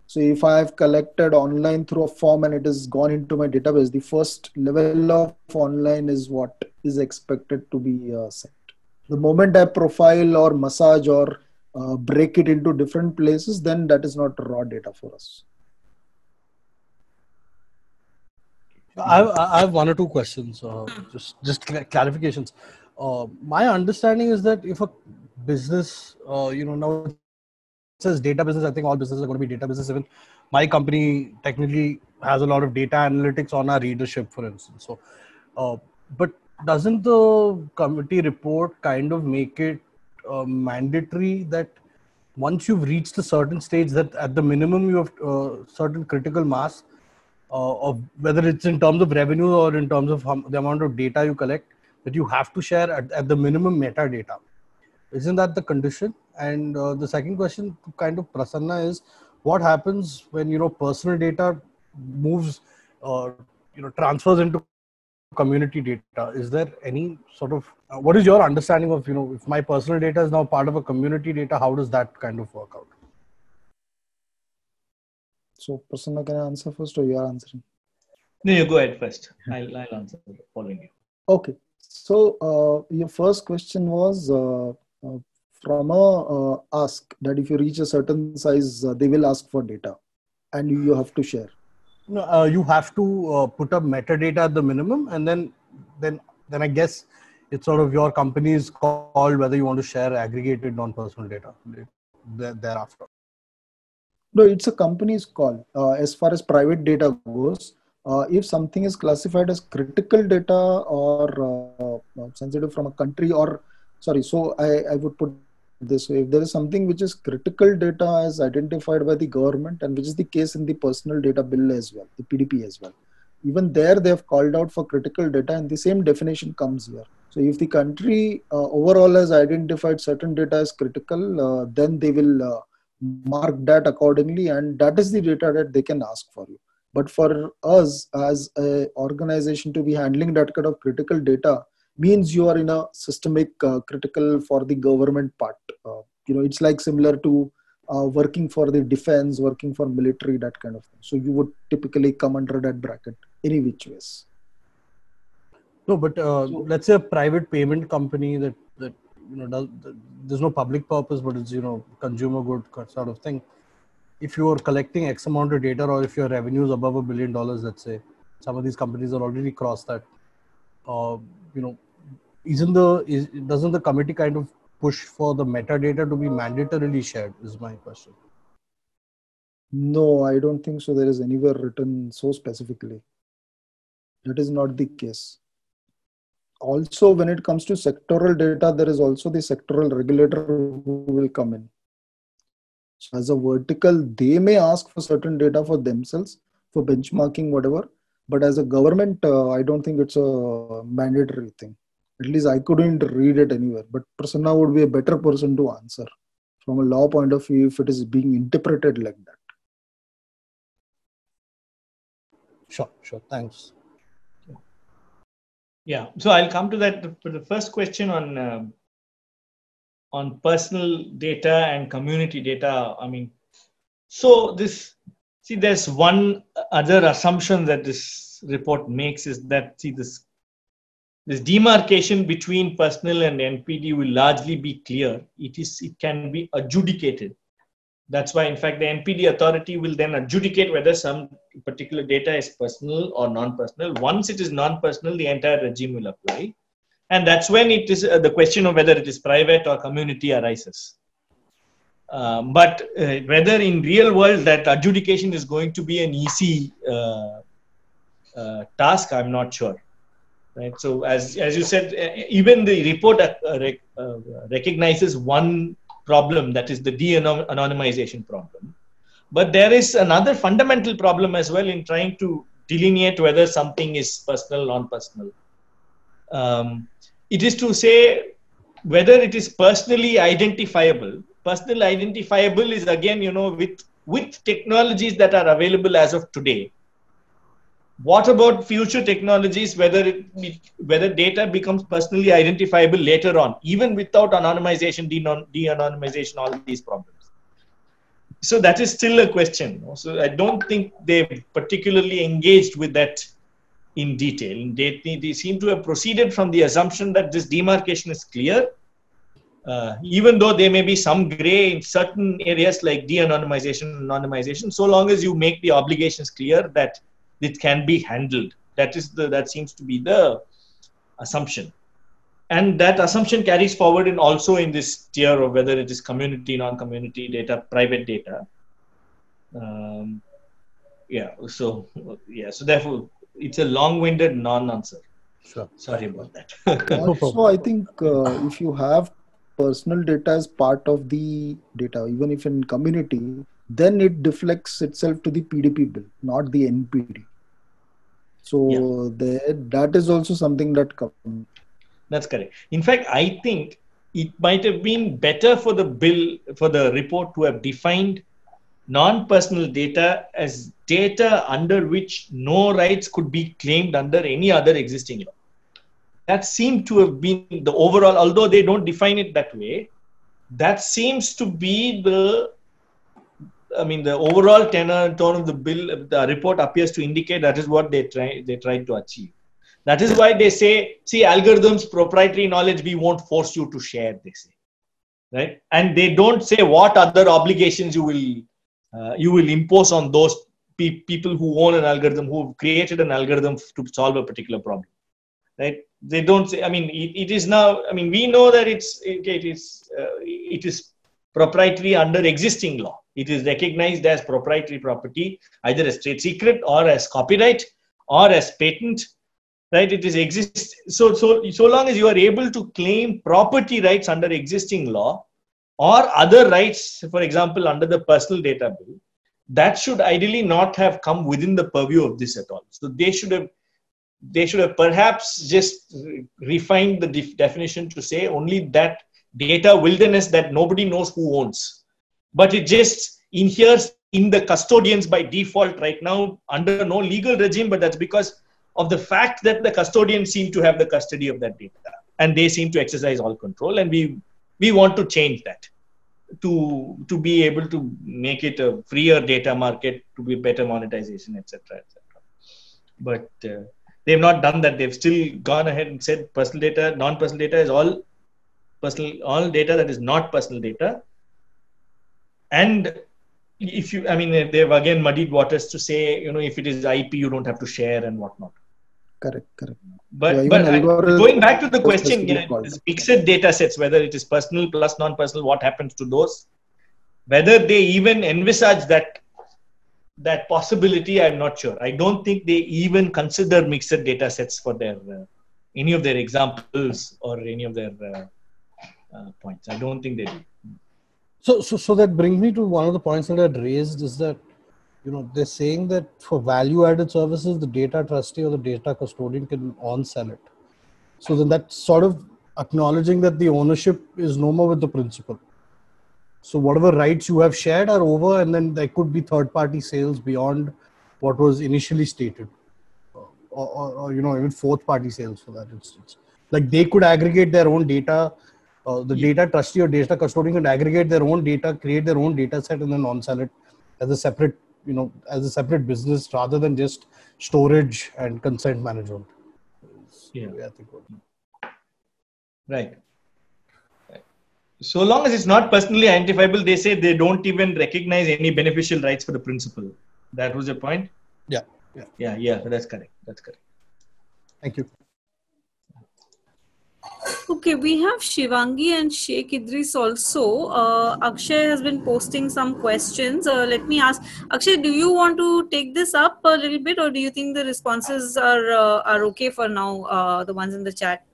So if I have collected online through a form and it has gone into my database, the first level of online is what is expected to be uh, sent. The moment I profile or massage or uh, break it into different places, then that is not raw data for us. I have, I have one or two questions, uh, just just clarifications. Uh, my understanding is that if a business, uh, you know, now it says data business, I think all businesses are going to be data business. Even my company technically has a lot of data analytics on our readership, for instance. So, uh, but doesn't the committee report kind of make it uh, mandatory that once you've reached a certain stage that at the minimum you have uh, certain critical mass uh, of whether it's in terms of revenue or in terms of the amount of data you collect that you have to share at, at the minimum metadata. Isn't that the condition? And uh, the second question kind of prasanna is what happens when you know personal data moves or uh, you know transfers into community data? Is there any sort of uh, what is your understanding of you know if my personal data is now part of a community data how does that kind of work out so prasanna can i answer first or you are answering? No you go ahead first. I'll, I'll answer following you. Okay. So uh, your first question was uh, uh, from a uh, ask that if you reach a certain size uh, they will ask for data and you have to share. No, uh, you have to uh, put up metadata at the minimum, and then then then I guess it's sort of your company's call whether you want to share aggregated non-personal data thereafter. No, it's a company's call. Uh, as far as private data goes, uh, if something is classified as critical data or uh, sensitive from a country or sorry, so I, I would put this way if there is something which is critical data as identified by the government and which is the case in the personal data bill as well the pdp as well even there they have called out for critical data and the same definition comes here so if the country uh, overall has identified certain data as critical uh, then they will uh, mark that accordingly and that is the data that they can ask for you. But for us as an organization to be handling that kind of critical data means you are in a systemic uh, critical for the government part. Uh, you know it's like similar to uh, working for the defense working for military that kind of thing. So you would typically come under that bracket any which ways. No but uh, so, let's say a private payment company that that you know there's no public purpose but it's you know consumer good sort of thing. If you're collecting x amount of data or if your revenue is above a billion dollars let's say some of these companies are already crossed that uh, you know isn't the is, doesn't the committee kind of push for the metadata to be mandatorily shared is my question. No i don't think so. There is anywhere written so specifically. That is not the case also when it comes to sectoral data there is also the sectoral regulator who will come in. So as a vertical they may ask for certain data for themselves for benchmarking whatever. But as a government uh, i don't think it's a mandatory thing. At least i couldn't read it anywhere. But prasanna would be a better person to answer from a law point of view if it is being interpreted like that. Sure, sure. Thanks. Yeah, so I'll come to that. For the first question on uh, on personal data and community data, I mean, so this see, there's one other assumption that this report makes is that see this this demarcation between personal and NPD will largely be clear. It is it can be adjudicated that's why, in fact, the NPD authority will then adjudicate whether some particular data is personal or non-personal. Once it is non-personal, the entire regime will apply, and that's when it is uh, the question of whether it is private or community arises. Uh, but uh, whether in real world that adjudication is going to be an easy uh, uh, task, I'm not sure. Right. So as as you said, uh, even the report rec recognizes one problem that is the de-anonymization problem. But there is another fundamental problem as well in trying to delineate whether something is personal or non-personal. Um, it is to say whether it is personally identifiable. Personal identifiable is again you know with with technologies that are available as of today what about future technologies whether it, whether data becomes personally identifiable later on even without anonymization de-anonymization all these problems? So that is still a question so i don't think they particularly engaged with that in detail. They, they seem to have proceeded from the assumption that this demarcation is clear. Uh, even though there may be some gray in certain areas like de-anonymization anonymization so long as you make the obligations clear that it can be handled. That is the that seems to be the assumption. And that assumption carries forward in also in this tier of whether it is community non-community data private data. Um, yeah so yeah so therefore it's a long-winded non-answer. Sure. Sorry about that. Also i think uh, if you have personal data as part of the data even if in community then it deflects itself to the pdp bill not the npd so yeah. there, that is also something that comes. That's correct. In fact, I think it might have been better for the bill, for the report to have defined non-personal data as data under which no rights could be claimed under any other existing law. That seemed to have been the overall, although they don't define it that way, that seems to be the I mean, the overall tenor and tone of the bill, the report appears to indicate that is what they try they tried to achieve. That is why they say, see, algorithms, proprietary knowledge, we won't force you to share. They say, right? And they don't say what other obligations you will uh, you will impose on those pe- people who own an algorithm, who have created an algorithm to solve a particular problem, right? They don't say. I mean, it, it is now. I mean, we know that it's it, it is uh, it is proprietary under existing law it is recognized as proprietary property, either as trade secret or as copyright or as patent. Right? It is exist. So, so, so long as you are able to claim property rights under existing law or other rights, for example, under the personal data bill, that should ideally not have come within the purview of this at all. So they should have they should have perhaps just refined the def- definition to say only that data wilderness that nobody knows who owns but it just inheres in the custodians by default right now under no legal regime, but that's because of the fact that the custodians seem to have the custody of that data and they seem to exercise all control. And we we want to change that to to be able to make it a freer data market, to be better monetization, etc., etc. But uh, they've not done that. They've still gone ahead and said personal data, non-personal data is all personal, all data that is not personal data and if you i mean they've again muddied waters to say you know if it is ip you don't have to share and whatnot. Correct correct. But, yeah, but I, going back to the question you know, mixed data sets whether it is personal plus non-personal what happens to those? Whether they even envisage that that possibility i'm not sure. I don't think they even consider mixed data sets for their uh, any of their examples or any of their uh, uh, points. I don't think they do so, so, so that brings me to one of the points that I raised is that you know they're saying that for value added services the data trustee or the data custodian can on sell it. So then that's sort of acknowledging that the ownership is no more with the principal. So whatever rights you have shared are over and then there could be third party sales beyond what was initially stated. Or, or, or you know even fourth party sales for that instance. Like they could aggregate their own data uh, the yeah. data trustee or data custodian could aggregate their own data create their own data set and then on sell it as a separate you know as a separate business rather than just storage and consent management. Yeah. i think right. So long as it's not personally identifiable they say they don't even recognize any beneficial rights for the principal. That was your point? Yeah yeah. Yeah yeah that's correct that's correct. Thank you Okay, we have Shivangi and Sheikh Idris also. Uh, Akshay has been posting some questions. Uh, let me ask, Akshay, do you want to take this up a little bit, or do you think the responses are uh, are okay for now? Uh, the ones in the chat.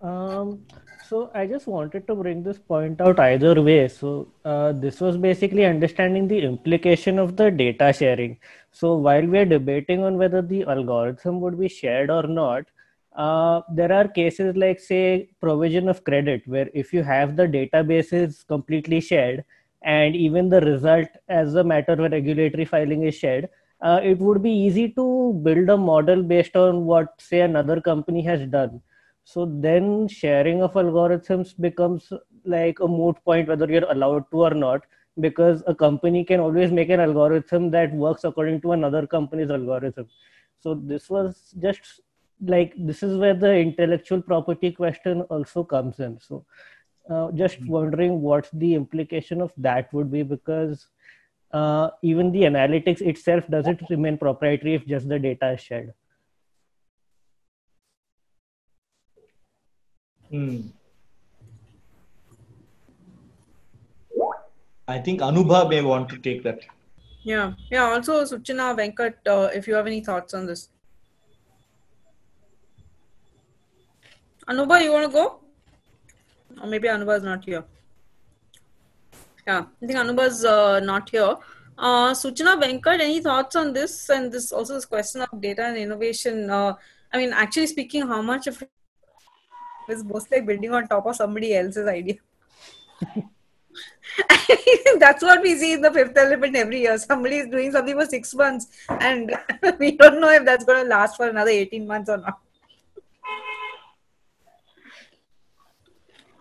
Um, so I just wanted to bring this point out either way. So uh, this was basically understanding the implication of the data sharing. So while we are debating on whether the algorithm would be shared or not uh, there are cases like say provision of credit where if you have the databases completely shared and even the result as a matter of regulatory filing is shared uh, it would be easy to build a model based on what say another company has done. So then sharing of algorithms becomes like a moot point whether you're allowed to or not because a company can always make an algorithm that works according to another company's algorithm. So this was just like this is where the intellectual property question also comes in. So uh, just mm-hmm. wondering what the implication of that would be because uh, even the analytics itself doesn't remain proprietary if just the data is shared. Hmm. i think anubha may want to take that. Yeah. Yeah also suchana venkat uh, if you have any thoughts on this Anubha, you want to go? Or maybe Anubha is not here. Yeah, I think Anubha is uh, not here. Uh, Suchana Venkat, any thoughts on this? And this also this question of data and innovation. Uh, I mean, actually speaking, how much of it is mostly like building on top of somebody else's idea? That's what we see in the Fifth Elephant every year. Somebody is doing something for six months, and we don't know if that's going to last for another 18 months or not.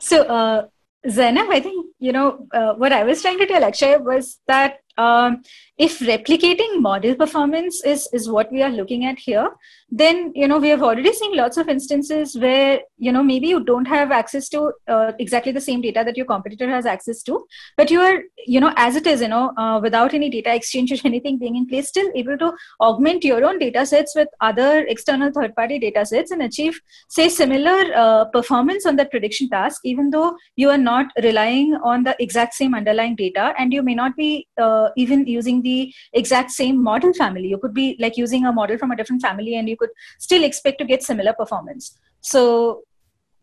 So, uh, Zainab, I think, you know, uh, what I was trying to tell Akshay was that um, if replicating model performance is, is what we are looking at here, then, you know, we have already seen lots of instances where, you know, maybe you don't have access to uh, exactly the same data that your competitor has access to, but you are, you know, as it is, you know, uh, without any data exchange or anything being in place, still able to augment your own data sets with other external third party data sets and achieve, say, similar uh, performance on that prediction task, even though you are not relying on the exact same underlying data and you may not be uh, uh, even using the exact same model family. You could be like using a model from a different family and you could still expect to get similar performance. So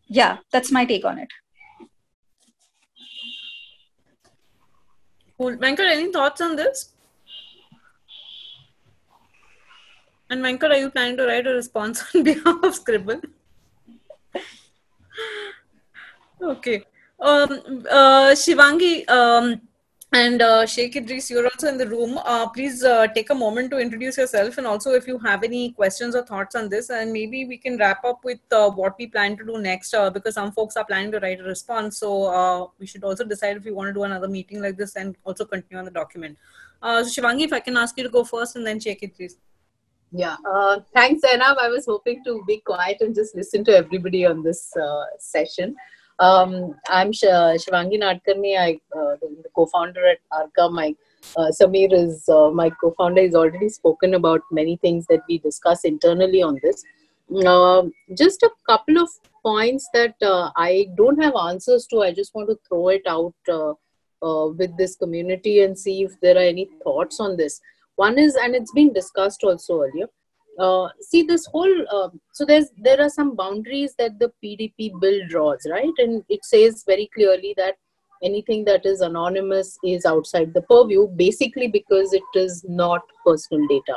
yeah that's my take on it. Cool. Venkat, any thoughts on this? And Venkat, are you planning to write a response on behalf of Scribble? okay. Um, uh, Shivangi, um, and uh, Sheikh Idris, you're also in the room. Uh, please uh, take a moment to introduce yourself, and also if you have any questions or thoughts on this, and maybe we can wrap up with uh, what we plan to do next, uh, because some folks are planning to write a response. So uh, we should also decide if we want to do another meeting like this and also continue on the document. so Shivangi, if I can ask you to go first, and then Sheikh Idris. Yeah, thanks, Zainab. I was hoping to be quiet and just listen to everybody on this session. Um, I'm Sh- Shivangi Nadkarni. I uh, the co-founder at Arrka. My uh, Sameer is uh, my co-founder. He's already spoken about many things that we discuss internally on this. Uh, just a couple of points that uh, I don't have answers to. I just want to throw it out uh, uh, with this community and see if there are any thoughts on this. One is, and it's been discussed also earlier uh, see this whole uh, so there's there are some boundaries that the pdp bill draws right and it says very clearly that anything that is anonymous is outside the purview, basically because it is not personal data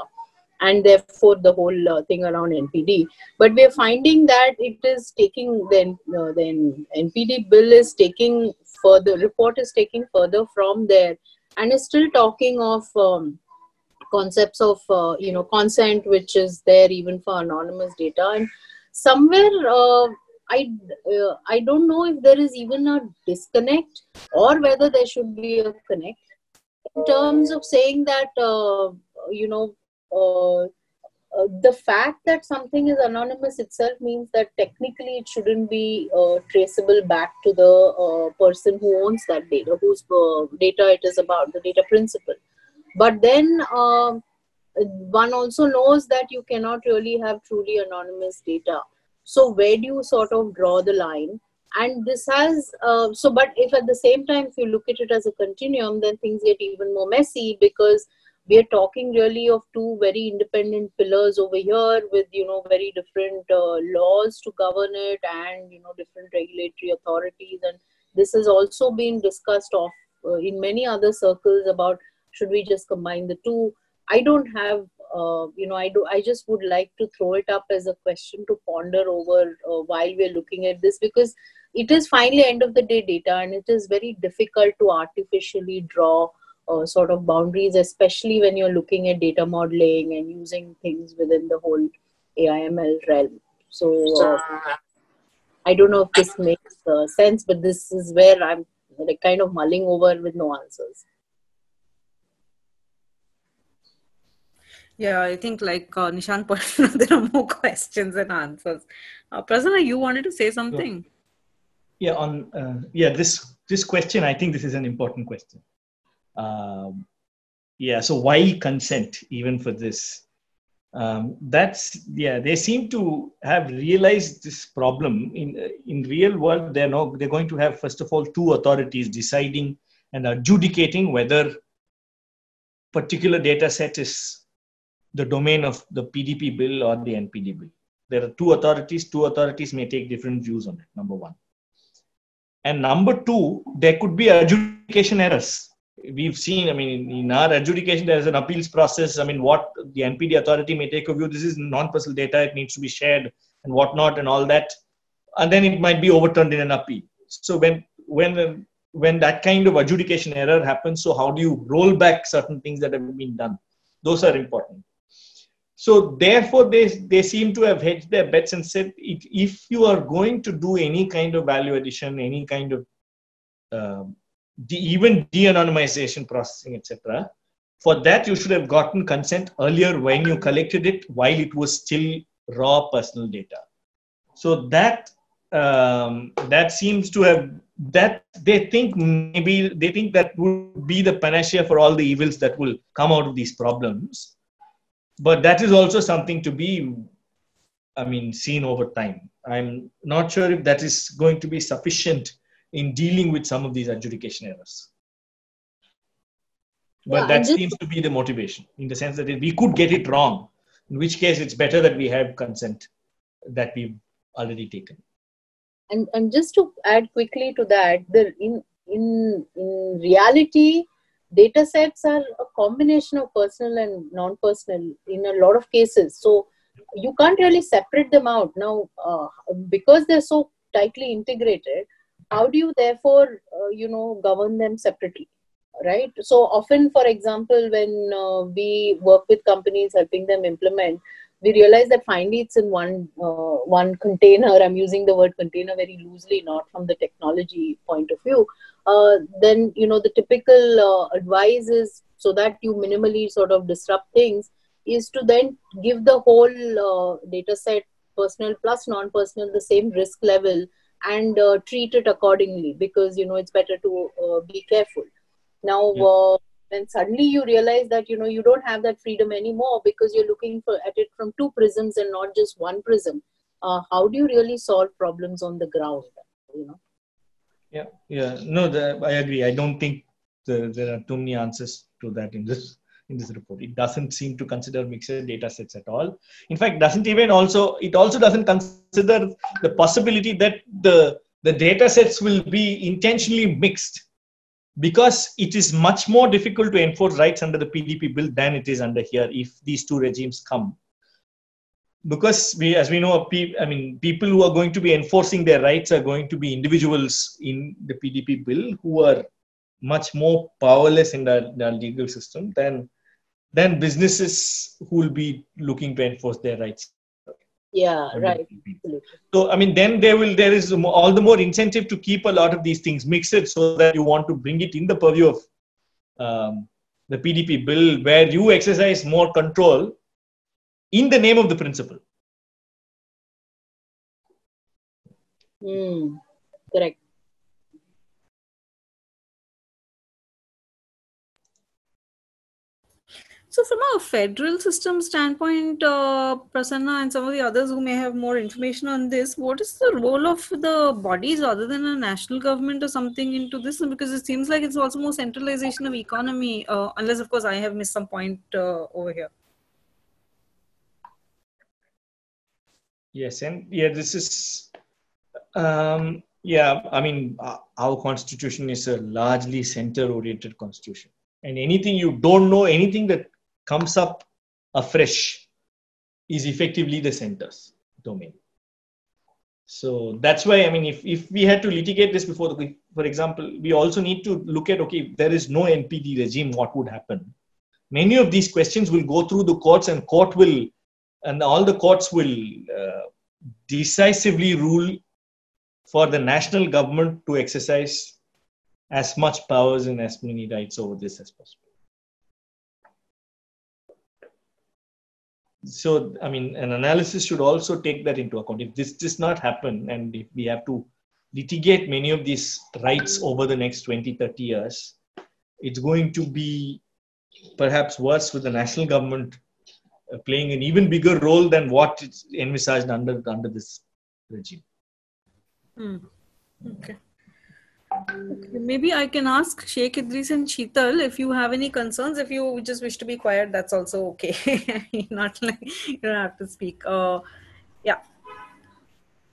and therefore the whole uh, thing around NPD. But we are finding that it is taking then uh, then NPD bill is taking further report is taking further from there and is still talking of um, concepts of uh, you know consent which is there even for anonymous data and somewhere uh, I uh, I don't know if there is even a disconnect or whether there should be a connect in terms of saying that uh, you know uh, uh, the fact that something is anonymous itself means that technically it shouldn't be traceable back to the person who owns that data, whose data it is about, the data principal. But then um, one also knows that you cannot really have truly anonymous data. So where do you sort of draw the line? And this has uh, so, but if at the same time, if you look at it as a continuum, then things get even more messy because we are talking really of two very independent pillars over here with you know very different uh, laws to govern it and you know different regulatory authorities and this has also been discussed uh, in many other circles about should we just combine the two i don't have uh, you know i do i just would like to throw it up as a question to ponder over uh, while we're looking at this because it is finally end of the day data and it is very difficult to artificially draw uh, sort of boundaries, especially when you're looking at data modeling and using things within the whole AIML realm. So uh, I don't know if this makes uh, sense, but this is where I'm like kind of mulling over with no answers. Yeah, I think like uh, Nishant pointed there are more questions than answers. Uh, Prasanna, you wanted to say something? Yeah, on uh, yeah this this question, I think this is an important question um, yeah so why consent even for this um, that's yeah they seem to have realized this problem in in real world they're no they're going to have first of all two authorities deciding and adjudicating whether particular data set is the domain of the pdp bill or the npd bill there are two authorities two authorities may take different views on it number one and number two there could be adjudication errors we've seen, I mean, in our adjudication, there's an appeals process. I mean, what the NPD authority may take a view, this is non-personal data, it needs to be shared and whatnot and all that. And then it might be overturned in an appeal. So when, when, when that kind of adjudication error happens, so how do you roll back certain things that have been done? Those are important. So therefore, they, they seem to have hedged their bets and said, if you are going to do any kind of value addition, any kind of uh, de- even de-anonymization processing, etc. For that, you should have gotten consent earlier when you collected it while it was still raw personal data. So that um, that seems to have that they think maybe they think that would be the panacea for all the evils that will come out of these problems. But that is also something to be, I mean, seen over time. I'm not sure if that is going to be sufficient in dealing with some of these adjudication errors. But yeah, that just, seems to be the motivation in the sense that we could get it wrong, in which case it's better that we have consent that we've already taken. And, and just to add quickly to that, the, in, in, in reality, data sets are a combination of personal and non-personal in a lot of cases. So you can't really separate them out. Now, uh, because they're so tightly integrated, how do you therefore uh, you know govern them separately right so often for example when uh, we work with companies helping them implement we realize that finally it's in one uh, one container. I'm using the word container very loosely not from the technology point of view. Uh, then you know the typical uh, advice is so that you minimally sort of disrupt things is to then give the whole uh, data set personal plus non-personal the same risk level and uh, treat it accordingly because you know it's better to uh, be careful. Now yeah. When suddenly you realize that you know you don't have that freedom anymore because you're looking for at it from two prisms and not just one prism. Uh, how do you really solve problems on the ground you know? Yeah yeah. No the, i agree. I don't think the, there are too many answers to that in this in this report. It doesn't seem to consider mixed data sets at all. In fact, doesn't even also, it also doesn't consider the possibility that the, the data sets will be intentionally mixed because it is much more difficult to enforce rights under the PDP bill than it is under here if these two regimes come. Because we, as we know, I mean, people who are going to be enforcing their rights are going to be individuals in the PDP bill who are much more powerless in the, the legal system than than businesses who will be looking to enforce their rights yeah right. So i mean then there will there is all the more incentive to keep a lot of these things mixed so that you want to bring it in the purview of um, the pdp bill where you exercise more control in the name of the principal mm, correct So, from a federal system standpoint, uh, Prasanna and some of the others who may have more information on this, what is the role of the bodies other than a national government or something into this? Because it seems like it's also more centralization of economy, uh, unless, of course, I have missed some point uh, over here. Yes, and yeah, this is, um, yeah, I mean, uh, our constitution is a largely center oriented constitution. And anything you don't know, anything that comes up afresh is effectively the center's domain. So that's why, I mean, if, if we had to litigate this before, the, for example, we also need to look at, okay, there is no NPD regime, what would happen? Many of these questions will go through the courts and court will, and all the courts will uh, decisively rule for the national government to exercise as much powers and as many rights over this as possible. So i mean an analysis should also take that into account. If this does not happen and if we have to litigate many of these rights over the next 20 30 years it's going to be perhaps worse with the national government uh, playing an even bigger role than what it's envisaged under under this regime. Hmm. okay Okay, maybe I can ask Sheikh Idris and Sheetal if you have any concerns. If you just wish to be quiet, that's also okay. Not like you don't have to speak. Uh, yeah.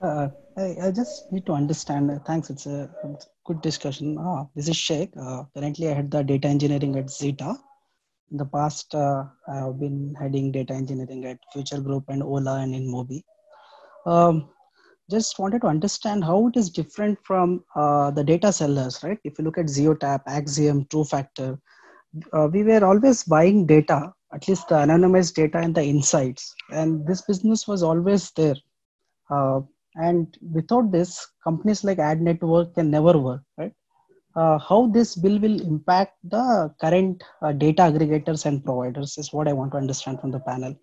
Uh, I, I, just need to understand. Uh, thanks. It's a, good discussion. Ah, this is Sheikh. Uh, currently, I head the data engineering at Zeta. In the past, uh, I have been heading data engineering at Future Group and Ola and InMobi. Um, just wanted to understand how it is different from uh, the data sellers, right? If you look at Zeotap, Acxiom, True uh, we were always buying data, at least the anonymized data and the insights. And this business was always there. Uh, and without this, companies like Ad Network can never work, right? Uh, how this bill will impact the current uh, data aggregators and providers is what I want to understand from the panel.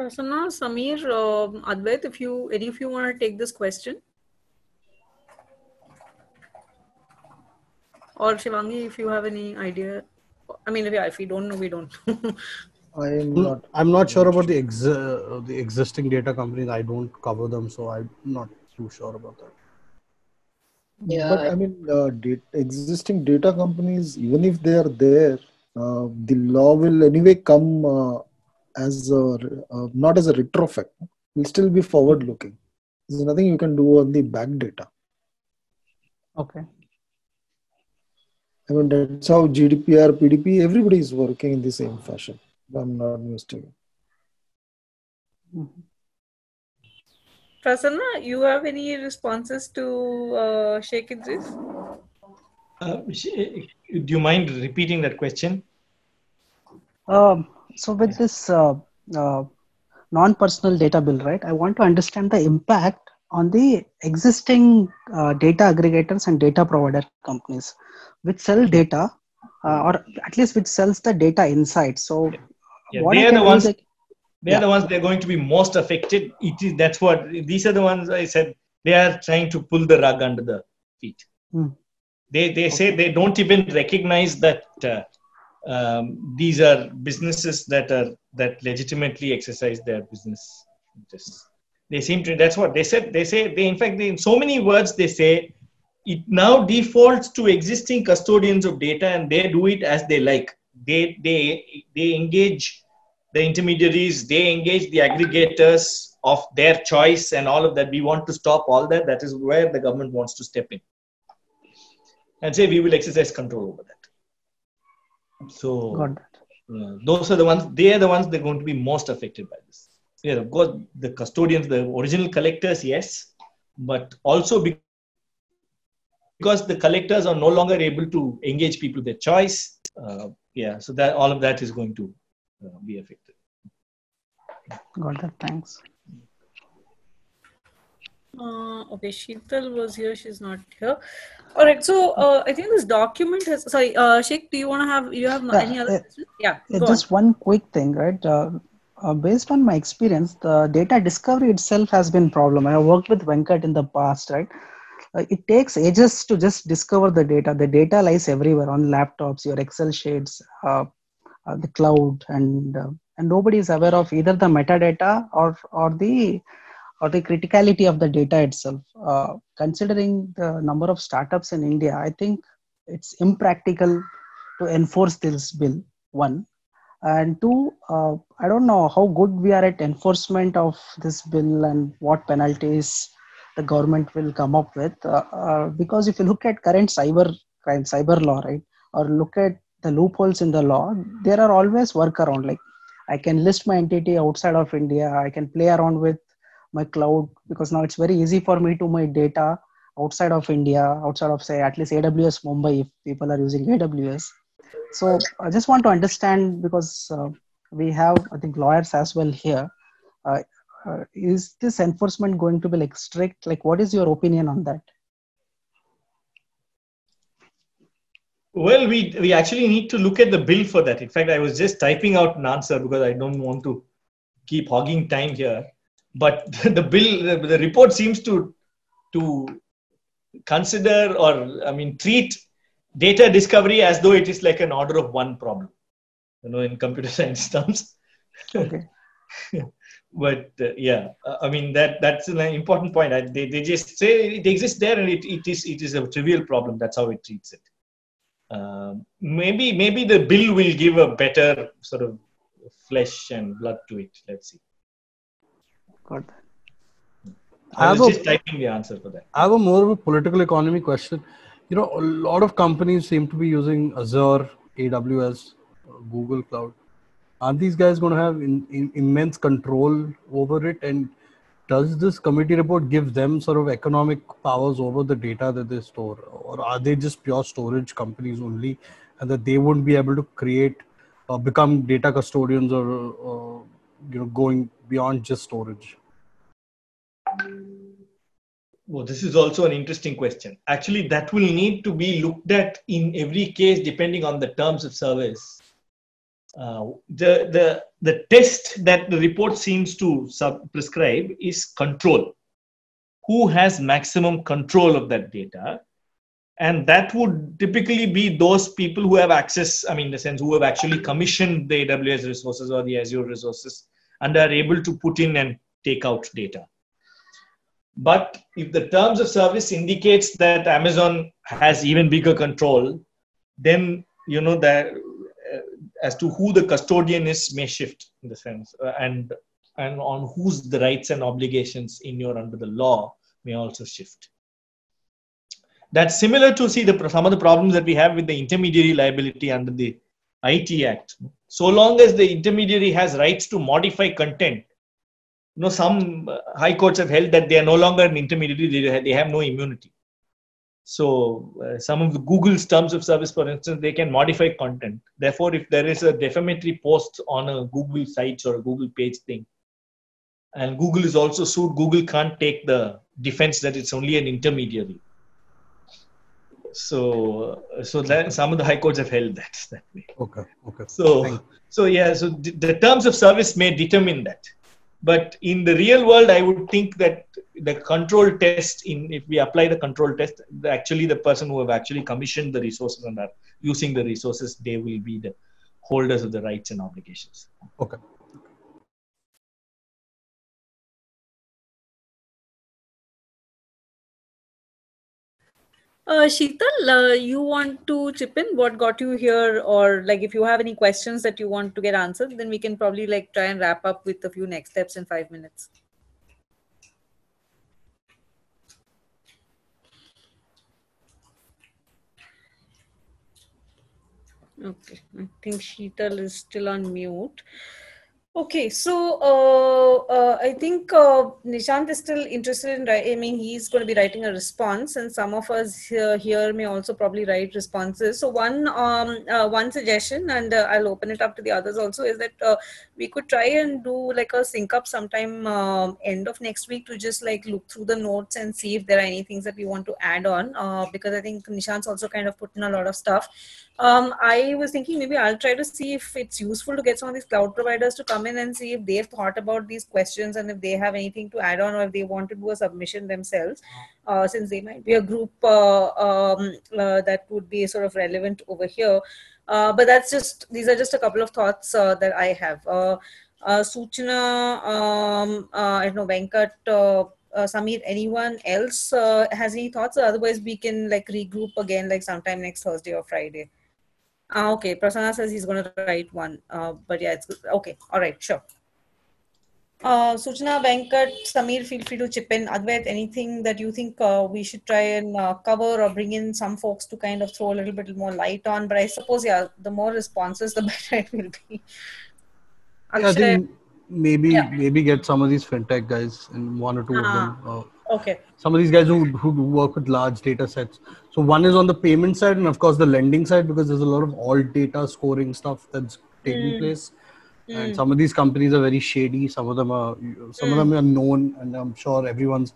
Prasanna, Sameer, uh, Advait, if you any of you want to take this question, or Shivangi, if you have any idea. I mean, if, yeah, if we don't know, we don't. I am not. I'm not sure about the ex- uh, the existing data companies. I don't cover them, so I'm not too sure about that. Yeah, but I mean, uh, data, existing data companies, even if they are there, uh, the law will anyway come uh, as a, uh, not as a retrofit will still be forward looking there's nothing you can do on the back data okay i mean that's how gdpr pdp everybody is working in the same fashion i'm not mistaken mm-hmm. Prasanna, you have any responses to uh, Sheikh Idris? Uh, do you mind repeating that question? Um, so with this uh, uh, non-personal data bill, right, I want to understand the impact on the existing uh, data aggregators and data provider companies which sell data uh, or at least which sells the data insights. So yeah, they are the ones. That, they are the ones they're going to be most affected. It is that's what these are the ones I said they are trying to pull the rug under the feet. Hmm. They they okay. say they don't even recognize that uh, um, these are businesses that are that legitimately exercise their business interests. They seem to. That's what they said. They say they in fact they, in so many words they say it now defaults to existing custodians of data and they do it as they like. They they they engage the intermediaries. They engage the aggregators of their choice and all of that, we want to stop all that. That is where the government wants to step in and say we will exercise control over that. So Got that. uh, those are the ones. They are the ones that are going to be most affected by this. Yeah, of course, the custodians, the original collectors, yes, but also because the collectors are no longer able to engage people their choice. Uh, yeah, so that all of that is going to uh, be affected. Got that. Thanks. Uh, okay, Sheetal was here. She's not here. All right. So uh, I think this document has. Sorry, uh, Sheikh, do you want to have? You have Yeah, any other questions? Yeah. Just one quick thing, right? Uh, uh, based on my experience, the data discovery itself has been problem. I have worked with Venkat in the past, right? Uh, it takes ages to just discover the data. The data lies everywhere on laptops, your Excel sheets, uh, uh, the cloud, and uh, and nobody is aware of either the metadata or or the or the criticality of the data itself. Uh, considering the number of startups in India, I think it's impractical to enforce this bill. One and two uh, i don't know how good we are at enforcement of this bill and what penalties the government will come up with uh, uh, because if you look at current cyber crime cyber law right or look at the loopholes in the law there are always workaround like i can list my entity outside of india i can play around with my cloud because now it's very easy for me to my data outside of india outside of say at least aws mumbai if people are using aws so I just want to understand because uh, we have, I think, lawyers as well here. Uh, uh, is this enforcement going to be like strict? Like, what is your opinion on that? Well, we we actually need to look at the bill for that. In fact, I was just typing out an answer because I don't want to keep hogging time here. But the bill, the, the report seems to to consider or I mean treat data discovery as though it is like an order of one problem. You know, in computer science terms. Okay. but uh, yeah, uh, I mean that that's an important point. I, they, they just say it exists there and it, it is it is a trivial problem. That's how it treats it. Um, maybe maybe the bill will give a better sort of flesh and blood to it. Let's see. Got that. I I was have a- typing the answer for that. I have a more of a political economy question. You know, a lot of companies seem to be using Azure, AWS, uh, Google Cloud. Are these guys going to have in, in, immense control over it? And does this committee report give them sort of economic powers over the data that they store, or are they just pure storage companies only, and that they wouldn't be able to create, or become data custodians, or uh, you know, going beyond just storage? Well, this is also an interesting question. Actually, that will need to be looked at in every case depending on the terms of service. Uh, the, the, the test that the report seems to sub- prescribe is control. Who has maximum control of that data? And that would typically be those people who have access, I mean, in the sense who have actually commissioned the AWS resources or the Azure resources and are able to put in and take out data but if the terms of service indicates that amazon has even bigger control then you know that uh, as to who the custodian is may shift in the sense uh, and and on whose the rights and obligations in your under the law may also shift that's similar to see the some of the problems that we have with the intermediary liability under the IT Act. So long as the intermediary has rights to modify content, you know, some uh, high courts have held that they are no longer an intermediary; they have, they have no immunity. So uh, some of the Google's terms of service, for instance, they can modify content. Therefore, if there is a defamatory post on a Google site or a Google page thing, and Google is also sued, Google can't take the defense that it's only an intermediary. So, uh, so that some of the high courts have held that that way. Okay, okay. So, so yeah, so the, the terms of service may determine that. But in the real world, I would think that the control test, in if we apply the control test, actually the person who have actually commissioned the resources and are using the resources, they will be the holders of the rights and obligations. Okay. Uh, Sheetal, uh, you want to chip in what got you here, or like if you have any questions that you want to get answered, then we can probably like try and wrap up with a few next steps in five minutes. Okay, I think Sheetal is still on mute. Okay, so uh, uh, I think uh, Nishant is still interested in. I mean, he's going to be writing a response, and some of us here, here may also probably write responses. So one um, uh, one suggestion, and uh, I'll open it up to the others also, is that uh, we could try and do like a sync up sometime um, end of next week to just like look through the notes and see if there are any things that we want to add on. because I think Nishant's also kind of put in a lot of stuff. Um, I was thinking maybe I'll try to see if it's useful to get some of these cloud providers to come in and see if they've thought about these questions and if they have anything to add on or if they want to do a submission themselves, uh, since they might be a group uh, um, uh, that would be sort of relevant over here. Uh, but that's just, these are just a couple of thoughts uh, that I have. Uh, Suchana, um, I don't know, Venkat, uh, Sameer, anyone else uh, has any thoughts? Otherwise, we can like regroup again, like sometime next Thursday or Friday. Ah, okay. Prasanna says he's going to write one. Uh, but yeah, it's good. Okay. All right. Sure. Uh, Suchana, Venkat, Sameer, feel free to chip in. Advait, anything that you think uh, we should try and uh, cover or bring in some folks to kind of throw a little bit more light on? But I suppose, yeah, the more responses, the better it will be. Yeah, I think maybe yeah. maybe get some of these fintech guys and one or two of them. Uh, okay. Some of these guys who who work with large data sets. So one is on the payment side and of course the lending side because there's a lot of alt data scoring stuff that's taking mm. place. Mm. And some of these companies are very shady. Some of them are some mm. of them are known, and I'm sure everyone's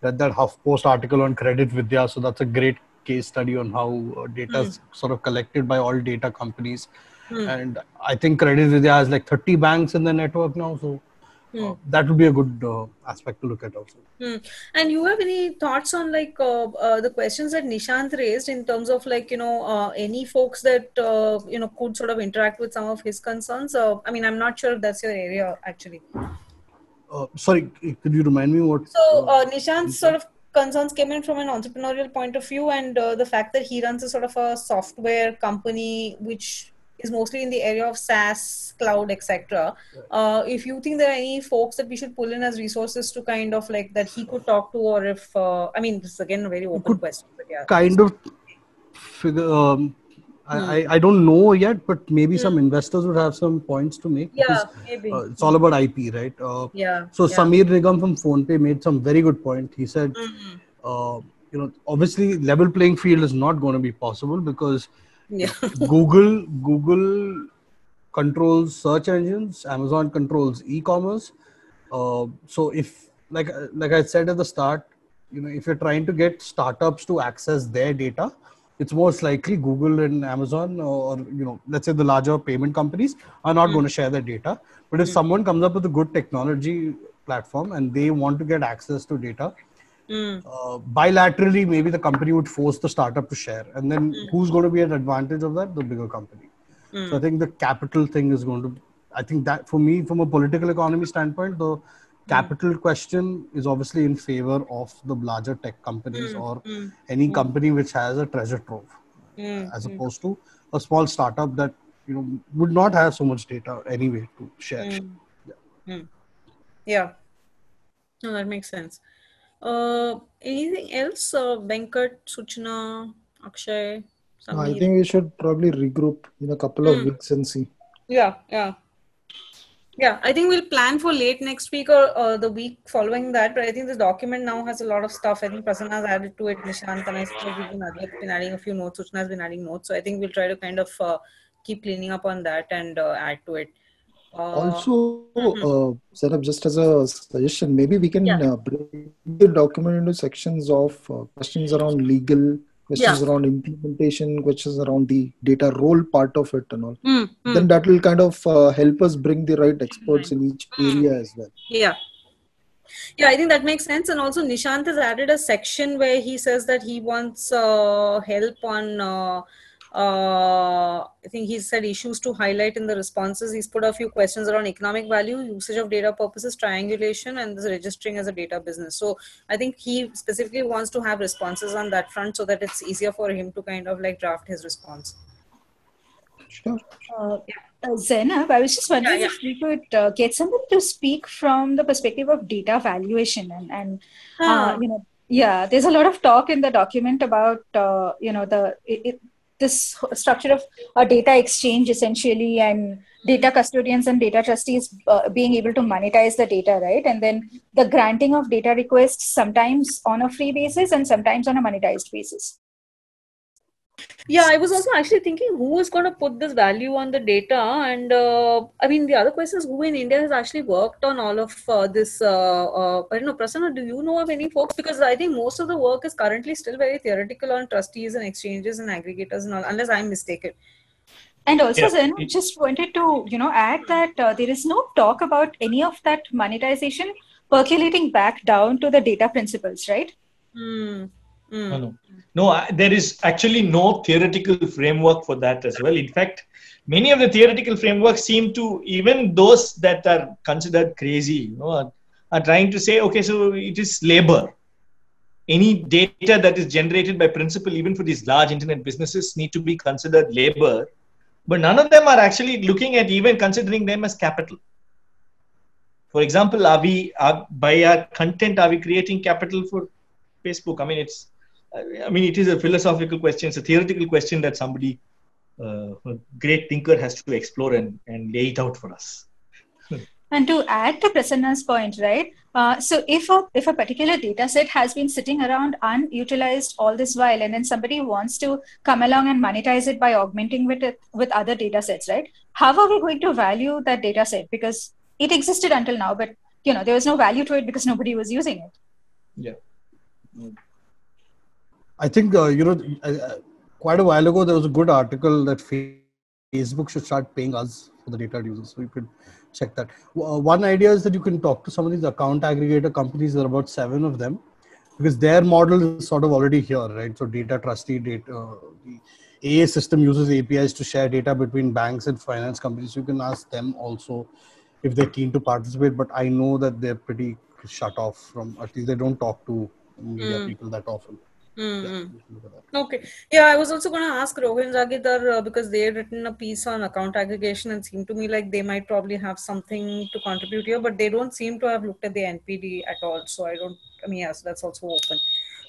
read that HuffPost article on CreditVidya. So that's a great case study on how uh, data is sort of collected by all data companies Hmm. And I think CreditVidya has like 30 banks in the network now. So uh, hmm. that would be a good uh, aspect to look at also. Hmm. And you have any thoughts on like uh, uh, the questions that Nishant raised in terms of like you know uh, any folks that uh, you know could sort of interact with some of his concerns? I mean, I'm not sure if that's your area actually. sorry, could you remind me what? So Nishant's sort of concerns came in from an entrepreneurial point of view, and the fact that he runs a sort of a software company which is mostly in the area of SaaS, cloud, etc. Uh, if you think there are any folks that we should pull in as resources to kind of like that he could talk to, or if uh, I mean, this is again a very open question. But yeah, kind of figure. Um, I, hmm. I, I don't know yet, but maybe some hmm. investors would have some points to make. Yeah, because, maybe. Uh, it's all about IP, right? Uh, yeah. So yeah. Sameer Nigam from PhonePe made some very good point. He said, mm-hmm. uh, you know, obviously level playing field is not going to be possible because yeah. Google Google controls search engines. Amazon controls e-commerce. Uh, so if like like I said at the start, you know, if you're trying to get startups to access their data, it's most likely Google and Amazon or you know, let's say the larger payment companies are not mm. going to share their data. But if mm. someone comes up with a good technology platform and they want to get access to data, Mm. Uh, bilaterally, maybe the company would force the startup to share, and then mm. who's going to be an advantage of that? The bigger company. Mm. So I think the capital thing is going to. I think that for me, from a political economy standpoint, the capital question is obviously in favor of the larger tech companies mm. or mm. any mm. company which has a treasure trove, as opposed to a small startup that you know would not have so much data anyway to share. Yeah. yeah. No, that makes sense. Uh, anything else? Uh, Venkat, Suchana, Akshay? I think we should probably regroup in a couple of mm. weeks and see. Yeah, yeah. Yeah, I think we'll plan for late next week or uh, the week following that. But I think this document now has a lot of stuff. I think Prasanna has added to it. Nishant and I we've been, adding, been adding a few notes. Suchana has been adding notes. So I think we'll try to kind of uh, keep cleaning up on that and uh, add to it. Uh, also, mm-hmm. uh, set up just as a suggestion, maybe we can yeah. uh, break the document into sections of uh, questions around legal, questions yeah. around implementation, questions around the data role part of it, and all. Mm-hmm. Then that will kind of uh, help us bring the right experts in each area as well. Yeah. Yeah, I think that makes sense. And also, Nishant has added a section where he says that he wants uh, help on uh, I think he said issues to highlight in the responses. He's put a few questions around economic value, usage of data purposes, triangulation, and this registering as a data business. So I think he specifically wants to have responses on that front so that it's easier for him to kind of like draft his response. Sure. Uh, uh, Zainab, I was just wondering yeah, yeah. if we could uh, get somebody to speak from the perspective of data valuation and, and uh, you know, yeah, there's a lot of talk in the document about uh, you know the it, it, this structure of a data exchange essentially and data custodians and data trustees uh, being able to monetize the data right? And then the granting of data requests sometimes on a free basis and sometimes on a monetized basis yeah i was also actually thinking who is going to put this value on the data and uh, i mean the other question is who in india has actually worked on all of uh, this uh, uh i don't know prasanna do you know of any folks because i think most of the work is currently still very theoretical on trustees and exchanges and aggregators and all unless i'm mistaken and also, yeah. Zen, just wanted to you know add that uh, there is no talk about any of that monetization percolating back down to the data principals, right? Mm. Mm. No, no. There is actually no theoretical framework for that as well. In fact, many of the theoretical frameworks seem to even those that are considered crazy, you know, are, are trying to say, okay, so it is labor. Any data that is generated by principal, even for these large internet businesses, need to be considered labor but none of them are actually looking at even considering them as capital. For example, are we are, by our content are we creating capital for Facebook? I mean, it's I mean it is a philosophical question. It's a theoretical question that somebody uh, a great thinker has to explore and, and lay it out for us. And to add to Prasanna's point, right? Uh, so if a if a particular data set has been sitting around unutilized all this while, and then somebody wants to come along and monetize it by augmenting with it with other data sets, right? How are we going to value that data set? Because it existed until now, but you know there was no value to it because nobody was using it. Yeah. I think uh, you know uh, quite a while ago there was a good article that Facebook should start paying us for the data users, so you could check that. Uh, one idea is that you can talk to some of these account aggregator companies. There are about seven of them because their model is sort of already here, right? So data trustee, data, uh, the AA system uses APIs to share data between banks and finance companies. You can ask them also if they're keen to participate. But I know that they're pretty shut off from at least they don't talk to media mm. people that often. Mm-hmm. Yeah, okay. Yeah, I was also going to ask Rohin Zagidar uh, because they had written a piece on account aggregation and seemed to me like they might probably have something to contribute here, but they don't seem to have looked at the NPD at all. So I don't, I mean, yes, that's also open.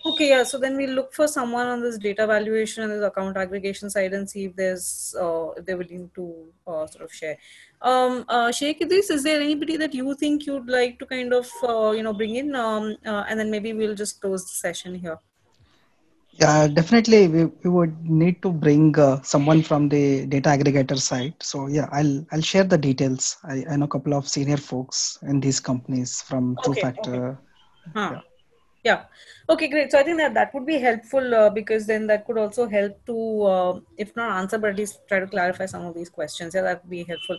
Okay, yeah. So then we'll look for someone on this data valuation and this account aggregation side and see if there's uh, if they're willing to uh, sort of share. Um, uh, Sheikh Idris, is there anybody that you think you'd like to kind of uh, you know bring in, um, uh, and then maybe we'll just close the session here. Yeah, definitely. We, we would need to bring uh, someone from the data aggregator side. So yeah, I'll I'll share the details. I, I know a couple of senior folks in these companies from Two okay, Factor. Okay. Huh. Yeah. yeah. Okay, great. So I think that that would be helpful uh, because then that could also help to, uh, if not answer, but at least try to clarify some of these questions. Yeah, that would be helpful.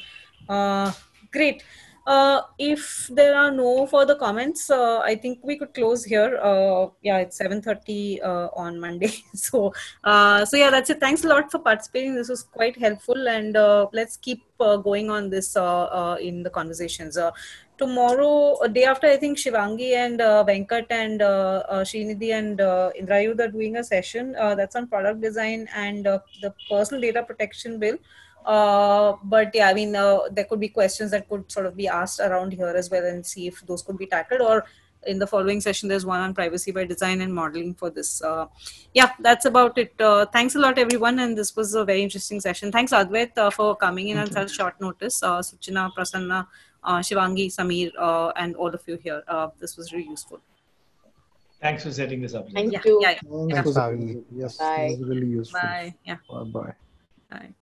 Uh, great. Uh, if there are no further comments, uh, I think we could close here. Uh, yeah, it's 7.30 uh, on Monday. so, uh, so yeah, that's it. Thanks a lot for participating. This was quite helpful and uh, let's keep going on this in the conversations. tomorrow, a day after, I think Shivangi and uh, Venkat and uh, Srinidhi and uh, Indrayud are doing a session that's on product design and the personal data protection bill. Uh, but yeah, I mean, uh, there could be questions that could sort of be asked around here as well and see if those could be tackled. Or in the following session, there's one on privacy by design and modeling for this. Uh, yeah, that's about it. Uh, thanks a lot, everyone. And this was a very interesting session. Thanks, Advait, uh, for coming in on such short notice. Uh, Suchana, Prasanna, Shivangi, Sameer, and all of you here. this was really useful. Thanks for setting this up. Thank yeah, you. Yeah, yeah. Thanks for having me. Yes, Bye. it was really useful. Bye. Yeah. Bye-bye. Bye.